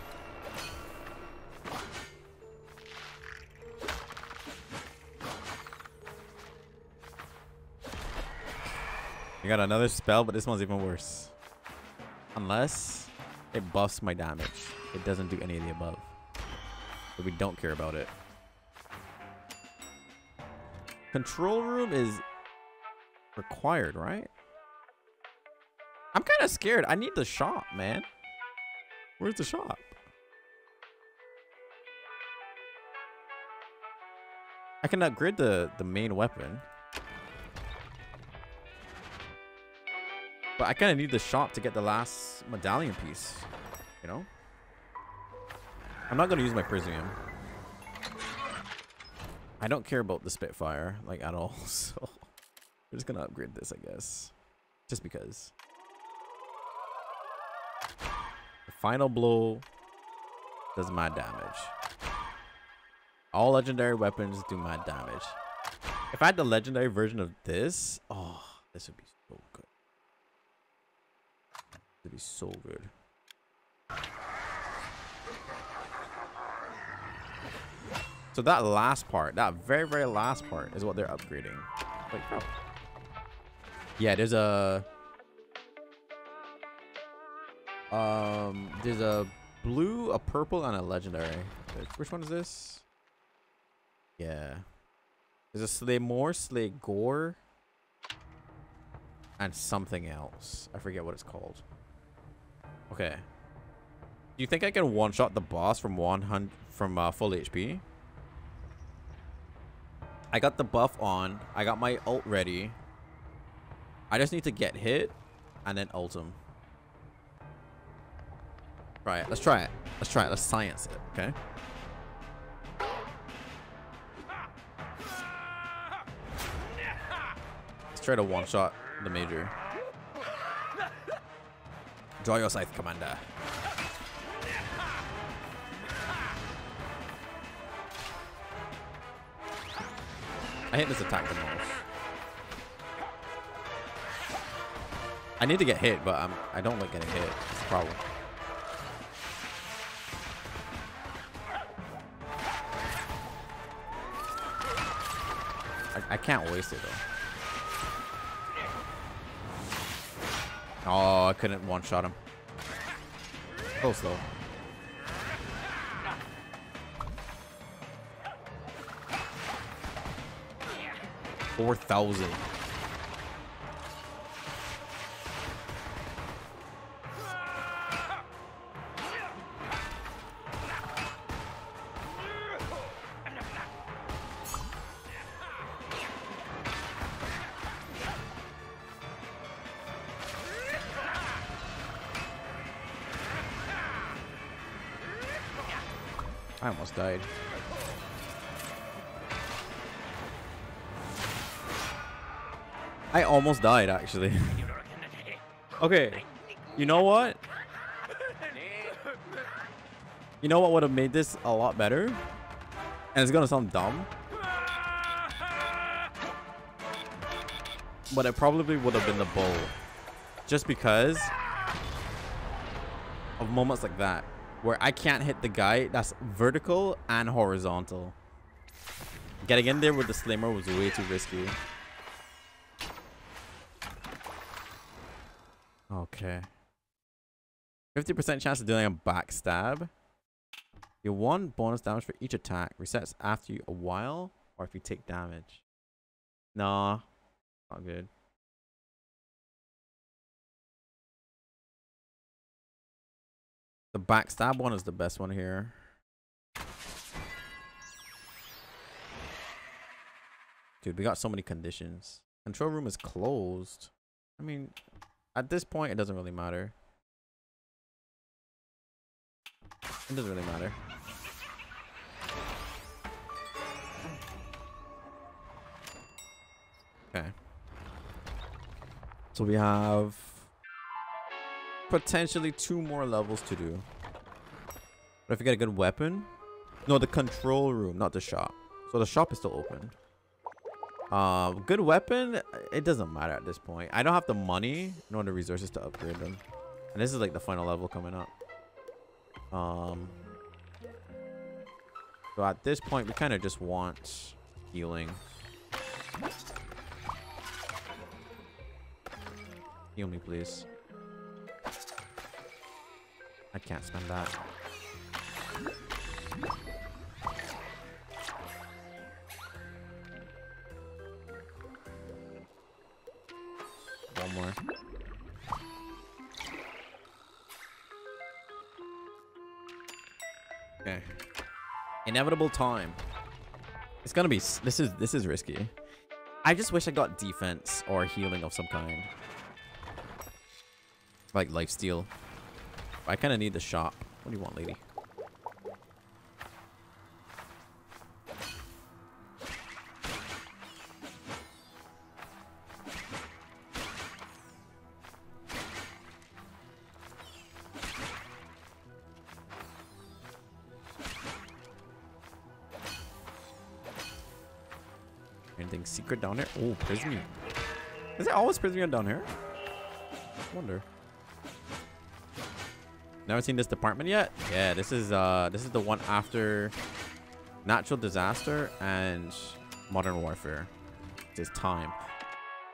I got another spell, but this one's even worse. Unless it buffs my damage. It doesn't do any of the above. But we don't care about it. Control room is required, right? I'm kind of scared. I need the shop, man. Where's the shop? I can upgrade the, the main weapon. But I kind of need the shop to get the last medallion piece. You know? I'm not going to use my Prismium. I don't care about the Spitfire, like, at all. [LAUGHS] So, we're just going to upgrade this, I guess. Just because. The final blow does my damage. All legendary weapons do my damage. If I had the legendary version of this, oh, this would be. Would be so good. So that last part, that very, very last part is what they're upgrading. Oh. Yeah, there's a... Um, there's a blue, a purple, and a legendary. Which one is this? Yeah. There's a Slaymore, Slay Gore, and something else. I forget what it's called. Okay. Do you think I can one-shot the boss from 100 from uh, full HP? I got the buff on. I got my ult ready. I just need to get hit and then ult him. It. Let's try it. Let's try it. Let's science it. Okay. Let's try to one-shot the major. Draw your scythe, commander. I hate this attack the most. I need to get hit, but I'm, I don't like getting hit. It's a problem. I, I can't waste it though. Oh, I couldn't one-shot him. Close though. Four thousand. Died. I almost died, actually. [LAUGHS] okay. You know what? You know what would have made this a lot better? And it's gonna sound dumb. But it probably would have been the bow. Just because of moments like that. Where I can't hit the guy that's vertical and horizontal. Getting in there with the slimmer was way too risky. Okay. 50% chance of doing a backstab. You one bonus damage for each attack. Resets after you a while or if you take damage. Nah. Not good. The backstab one is the best one here. Dude, we got so many conditions. Control room is closed. I mean, at this point, it doesn't really matter. It doesn't really matter. Okay. So we have potentially two more levels to do. But if you get a good weapon, no, the control room, not the shop. So the shop is still open. Uh, good weapon, it doesn't matter at this point. I don't have the money nor the resources to upgrade them. And this is like the final level coming up. Um, so at this point, we kind of just want healing. Heal me, please. I can't spend that. One more. Okay. Inevitable time. It's gonna be. This is this is risky. I just wish I got defense or healing of some kind. Like lifesteal. I kind of need the shop. What do you want, lady? Anything secret down here? Oh, Prismium. Is it always Prismium down here? I wonder. Never seen this department yet? Yeah, this is uh this is the one after natural disaster and modern warfare. This time.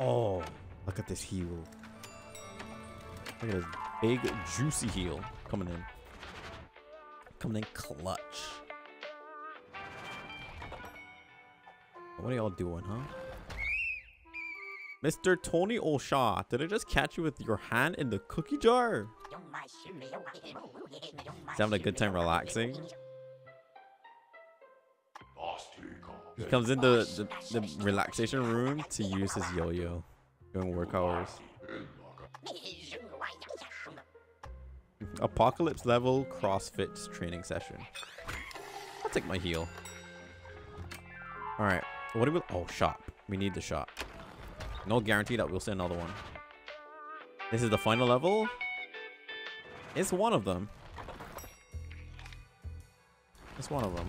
Oh, look at this heal. Look at this big juicy heal coming in. Coming in clutch. What are y'all doing, huh? Mr. Tony O'Shaw, did I just catch you with your hand in the cookie jar? He's having a good time relaxing. He comes into the, the, the relaxation room to use his yo-yo during work hours. Apocalypse level CrossFit training session. I'll take my heal. Alright. What do we... Oh, shop. We need the shop. No guarantee that we'll see another one. This is the final level. It's one of them. It's one of them.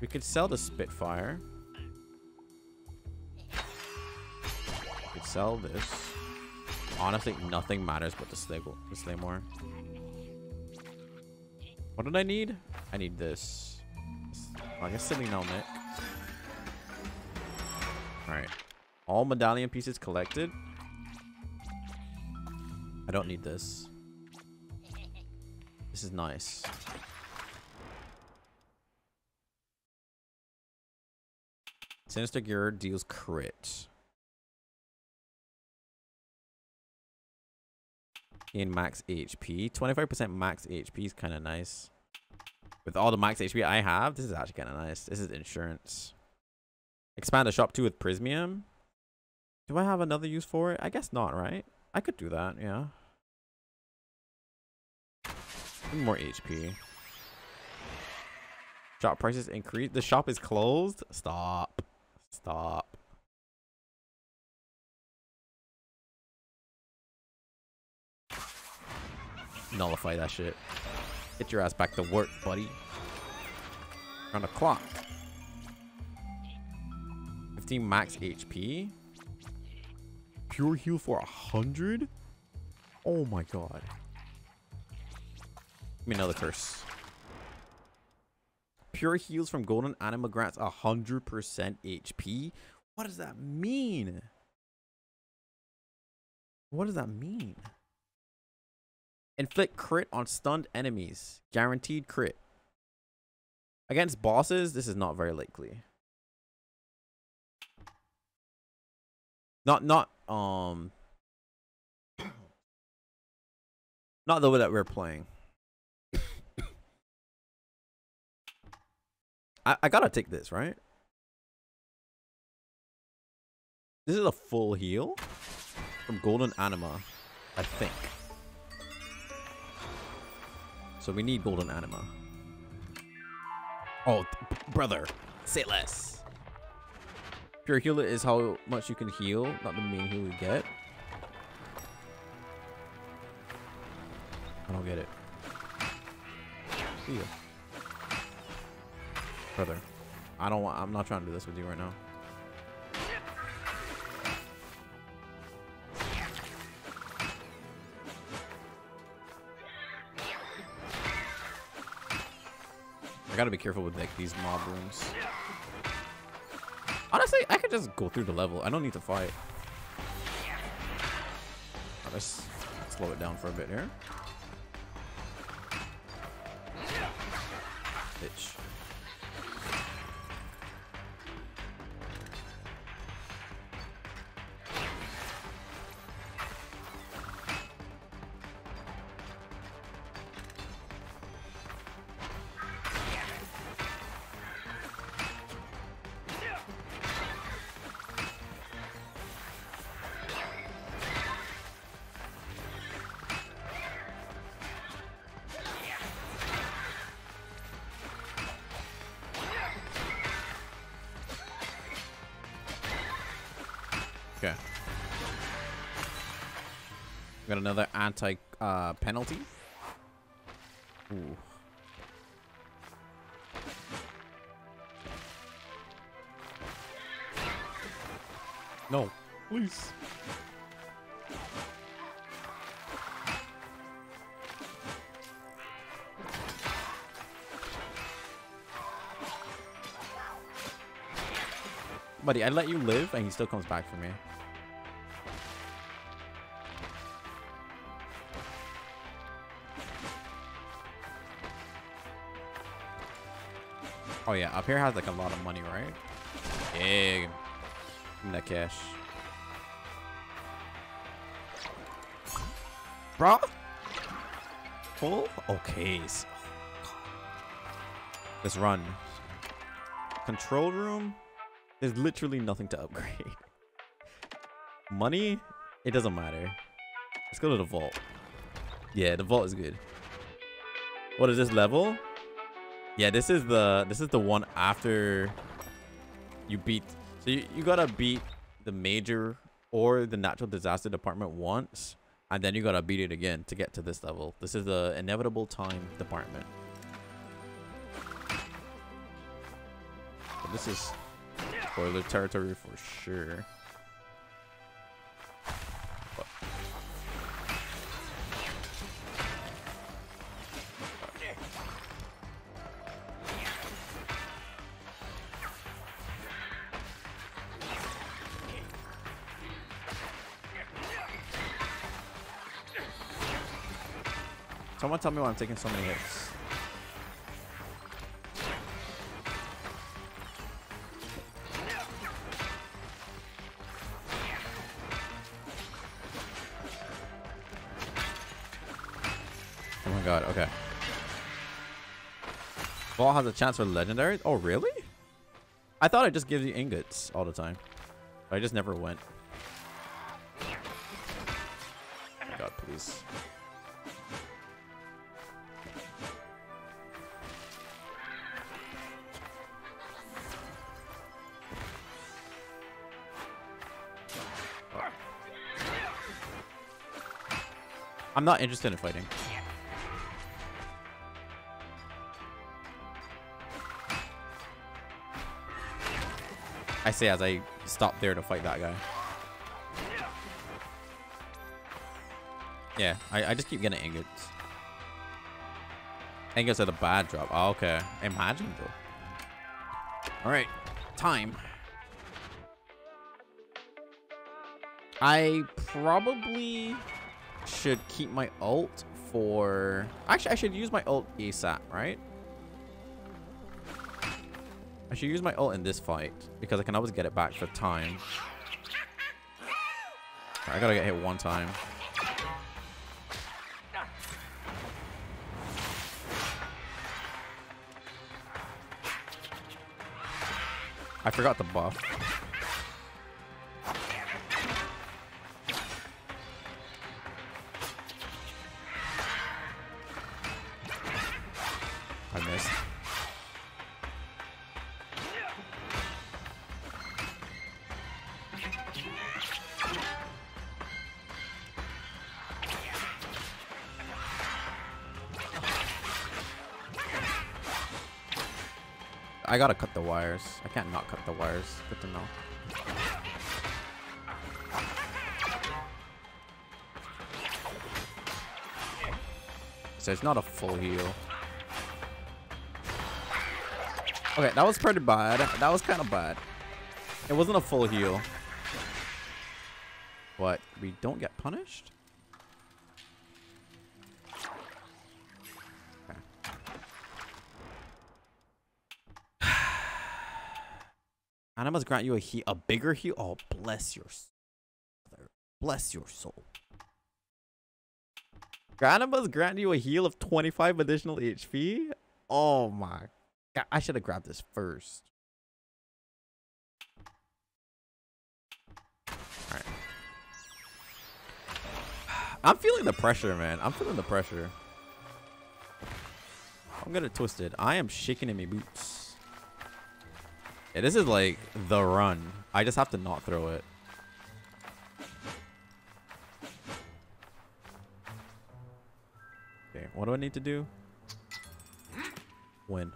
We could sell the Spitfire. We could sell this. Honestly, nothing matters but the Slagle, the Slaymore. What did I need? I need this. I guess now, Nick. Alright. All medallion pieces collected. I don't need this. This is nice. Sinister Gear deals crit. In max HP. 25% max HP is kind of nice. With all the max HP I have, this is actually kind of nice. This is insurance. Expand the shop too with Prismium. Do I have another use for it? I guess not, right? I could do that, yeah. More HP. Shop prices increase. The shop is closed. Stop. Stop. Nullify that shit. Get your ass back to work, buddy. On the clock. 15 max HP. Pure heal for 100? Oh my god. Give me another curse. Pure heals from golden anima grants 100% HP. What does that mean? What does that mean? Inflict crit on stunned enemies. Guaranteed crit. Against bosses, this is not very likely. Not, not, um... [COUGHS] Not the way that we're playing. I, I gotta take this, right? This is a full heal from Golden Anima, I think. So we need Golden Anima. Oh, brother, say less. Pure Healer is how much you can heal, not the main heal you get. I don't get it. See ya. Brother. I don't want I'm not trying to do this with you right now. I gotta be careful with like these mob rooms. Honestly, I could just go through the level. I don't need to fight. Let's slow it down for a bit here. Bitch. Another anti uh, penalty. Ooh. No, please. Buddy, I let you live and he still comes back for me. Oh yeah, up here has like a lot of money, right? Yeah. In that cash. Bro? Full? Okay. Let's run. Control room? There's literally nothing to upgrade. [LAUGHS] Money? It doesn't matter. Let's go to the vault. Yeah, the vault is good. What is this level? Yeah, this is the this is the one after you beat. So you, you gotta beat the major or the natural disaster department once, and then you gotta beat it again to get to this level. This is the inevitable time department. this is spoiler territory for sure. Tell me why I'm taking so many hits. Oh my god, okay. Ball has a chance for legendary? Oh, really? I thought it just gives you ingots all the time. I just never went. I'm not interested in fighting. I say as I stop there to fight that guy. Yeah, I, I just keep getting ingots. Ingots are the bad drop. Oh, okay. Imagine. Alright. Time. I probably should keep my ult for... Actually, I should use my ult ASAP, right? I should use my ult in this fight because I can always get it back for time. I gotta get hit one time. I forgot the buff. I gotta cut the wires. I can't not cut the wires. Good to know. So it's not a full heal. Okay, that was pretty bad. That was kind of bad. It wasn't a full heal. But We don't get punished? Animas grant you a he a bigger heal. Oh, bless your, bless your soul. Granimus grant you a heal of 25 additional HP? Oh my god. I should have grabbed this first. Alright. I'm feeling the pressure, man. I'm feeling the pressure. I'm gonna twist it. I am shaking in my boots. Yeah, this is like the run. I just have to not throw it. Okay, what do I need to do? Win.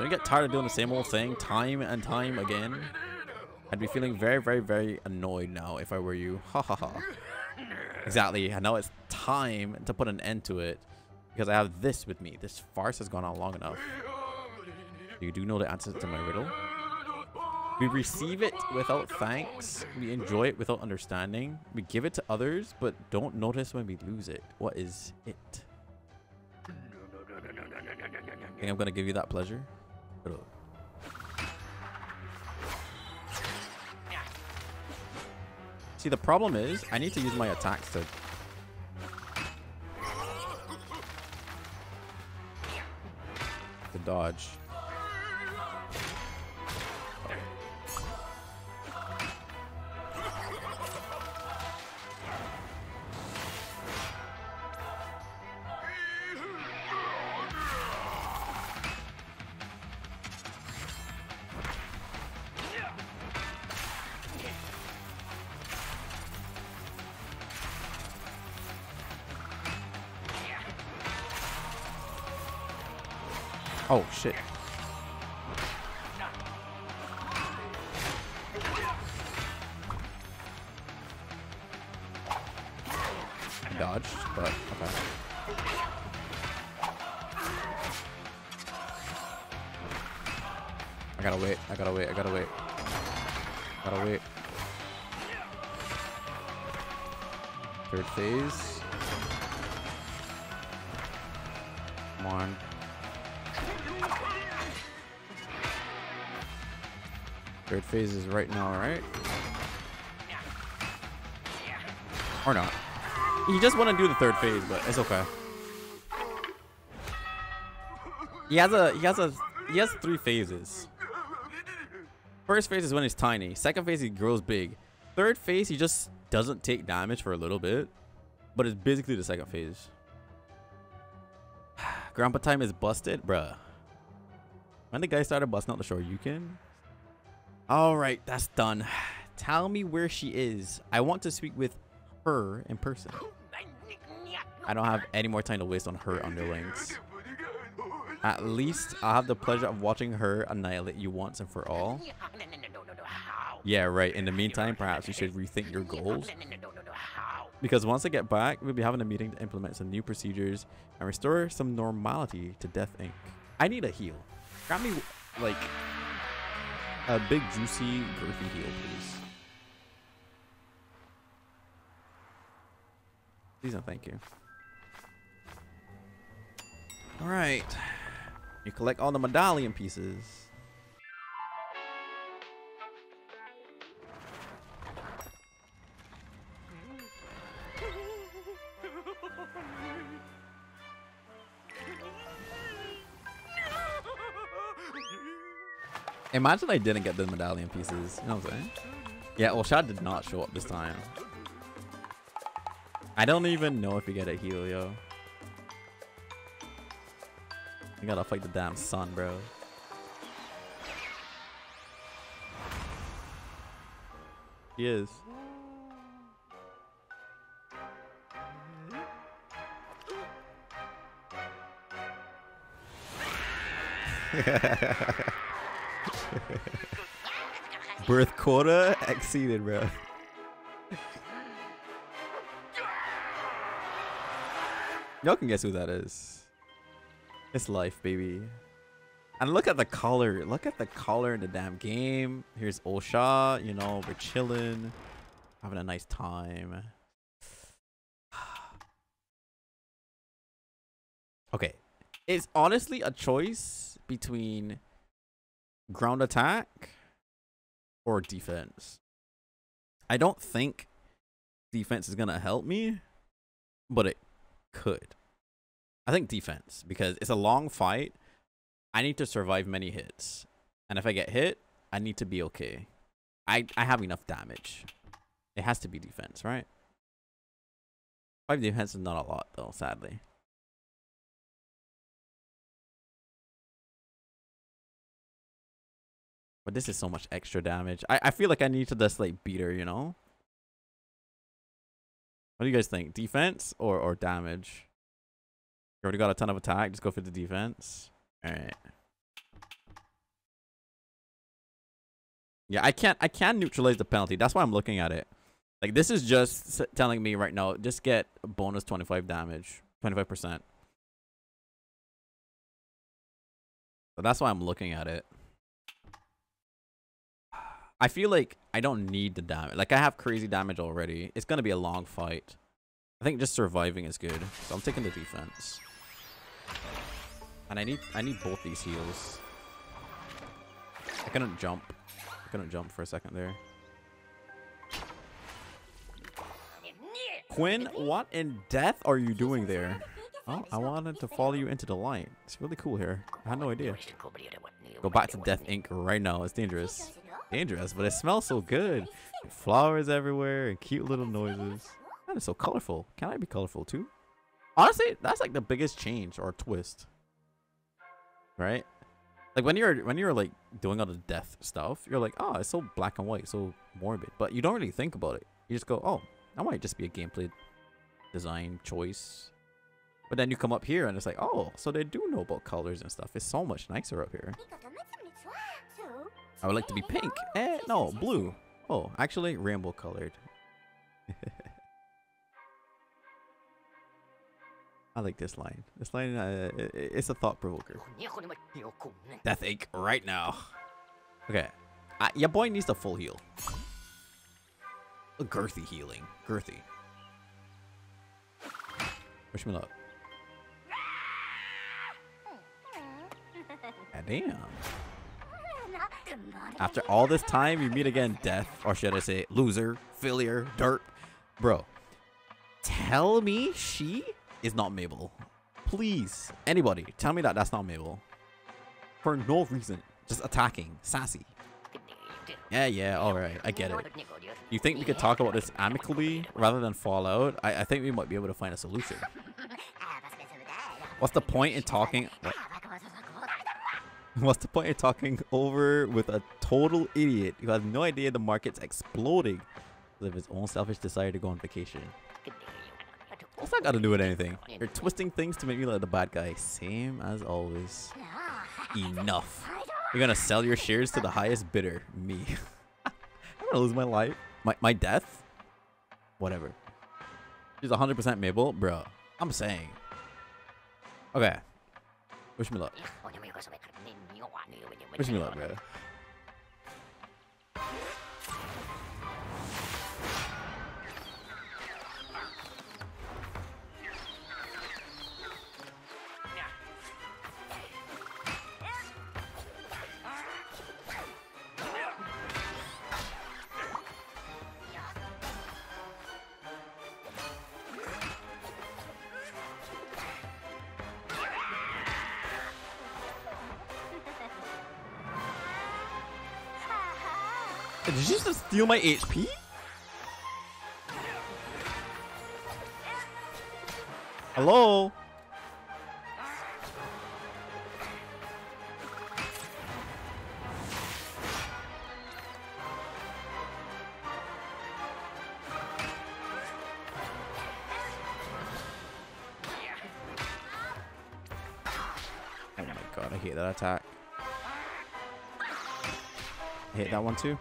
Don't get tired of doing the same old thing time and time again? I'd be feeling very, very, very annoyed now if I were you. Ha ha ha. Exactly. And now it's time to put an end to it because I have this with me. This farce has gone on long enough. You do know the answer to my riddle? We receive it without thanks. We enjoy it without understanding. We give it to others, but don't notice when we lose it. What is it? Think I'm gonna give you that pleasure? See, the problem is I need to use my attacks to to dodge. Shit. Right now, right? Or not. You just want to do the third phase, but it's okay. He has a he has a he has three phases. First phase is when he's tiny. Second phase he grows big. Third phase he just doesn't take damage for a little bit, but it's basically the second phase. [SIGHS] Grandpa time is busted, bruh. When the guy started busting out the shore, you can. All right, that's done. [SIGHS] Tell me where she is. I want to speak with her in person. I don't have any more time to waste on her underlings. At least I'll have the pleasure of watching her annihilate you once and for all. Yeah, right. In the meantime, perhaps you should rethink your goals. Because once I get back, we'll be having a meeting to implement some new procedures and restore some normality to Death Inc. I need a heal. Got me, like, a big, juicy, girthy heel, please. Please and thank you. Alright. You collect all the medallion pieces. Imagine I didn't get the medallion pieces. You know what I'm saying? Yeah, well, Shad did not show up this time. I don't even know if you get a heal, yo. You gotta fight the damn sun, bro. He is. [LAUGHS] [LAUGHS] Birth quota exceeded, bro. Y'all can guess who that is. It's life, baby. And look at the color. Look at the color in the damn game. Here's Osha. You know, we're chilling. Having a nice time. [SIGHS] okay. It's honestly a choice between ground attack or defense. I don't think defense is going to help me, but it could. I think defense because it's a long fight. I need to survive many hits. And if I get hit, I need to be okay. I, I have enough damage. It has to be defense, right? Five defense is not a lot though, sadly. But this is so much extra damage. I, I feel like I need to just like beat her, you know? What do you guys think? Defense or, or damage? You already got a ton of attack. Just go for the defense. All right. Yeah, I can't. I can neutralize the penalty. That's why I'm looking at it. Like this is just telling me right now. Just get bonus 25 damage, 25 percent. So that's why I'm looking at it. I feel like I don't need the damage. Like I have crazy damage already. It's gonna be a long fight. I think just surviving is good. So I'm taking the defense. And I need I need both these heals. I couldn't jump. I couldn't jump for a second there. Quinn, what in death are you doing there? Oh, I wanted to follow you into the light. It's really cool here. I had no idea. Go back to Death Inc right now. It's dangerous. Dangerous, but it smells so good. Flowers everywhere and cute little noises. That is so colorful. Can I be colorful too? Honestly, that's like the biggest change or twist. Right? Like when you're when you're like doing all the death stuff, you're like, oh, it's so black and white, so morbid. But you don't really think about it. You just go, oh, that might just be a gameplay design choice. But then you come up here and it's like, oh, so they do know about colors and stuff. It's so much nicer up here. I would like to be pink. Eh, no, blue. Oh, actually, rainbow colored. [LAUGHS] I like this line. This line, uh, it's a thought provoker. Death Inc right now. Okay. Uh, your boy needs a full heal. A girthy healing. Girthy. Wish me luck. [LAUGHS] God damn. After all this time, you meet again, death, or should I say, loser, failure, dirt. Bro, tell me she is not Mabel. Please, anybody, tell me that that's not Mabel. For no reason, just attacking, sassy. Yeah, yeah, alright, I get it. You think we could talk about this amicably rather than fall out? I, I think we might be able to find a solution. [LAUGHS] What's the point in talking? What? [LAUGHS] What's the point of talking over with a total idiot who has no idea the market's exploding because of his own selfish desire to go on vacation? What's that got to do with anything? You're twisting things to make me look like the bad guy. Same as always. Enough. You're gonna sell your shares to the highest bidder. Me. [LAUGHS] I'm gonna lose my life. My, my death? Whatever. She's 100% Mabel? Bro. I'm saying. Okay. Wish me luck. Wish me luck, bro. Steal my HP? Hello? Oh my god, I hate that attack. I hate that one too.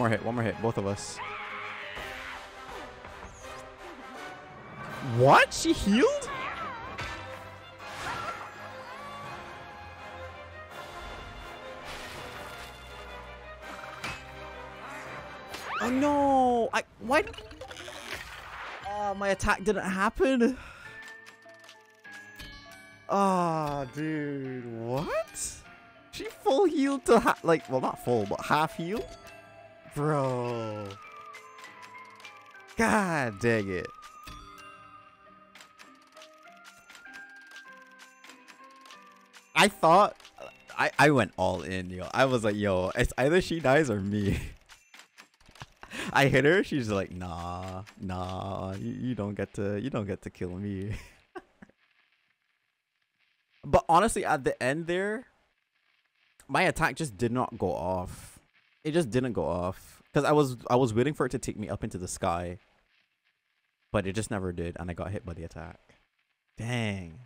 More hit, one more hit, both of us. What? She healed? Oh no! I why? Oh, my attack didn't happen. Oh, dude, what? She full healed to ha like, well, not full, but half healed? Bro. God dang it. I thought, I, I went all in, yo. I was like, yo, it's either she dies or me. [LAUGHS] I hit her. She's like, nah, nah, you, you don't get to, you don't get to kill me. [LAUGHS] but honestly, at the end there, my attack just did not go off. It just didn't go off because I was, I was waiting for it to take me up into the sky, but it just never did, and I got hit by the attack. Dang.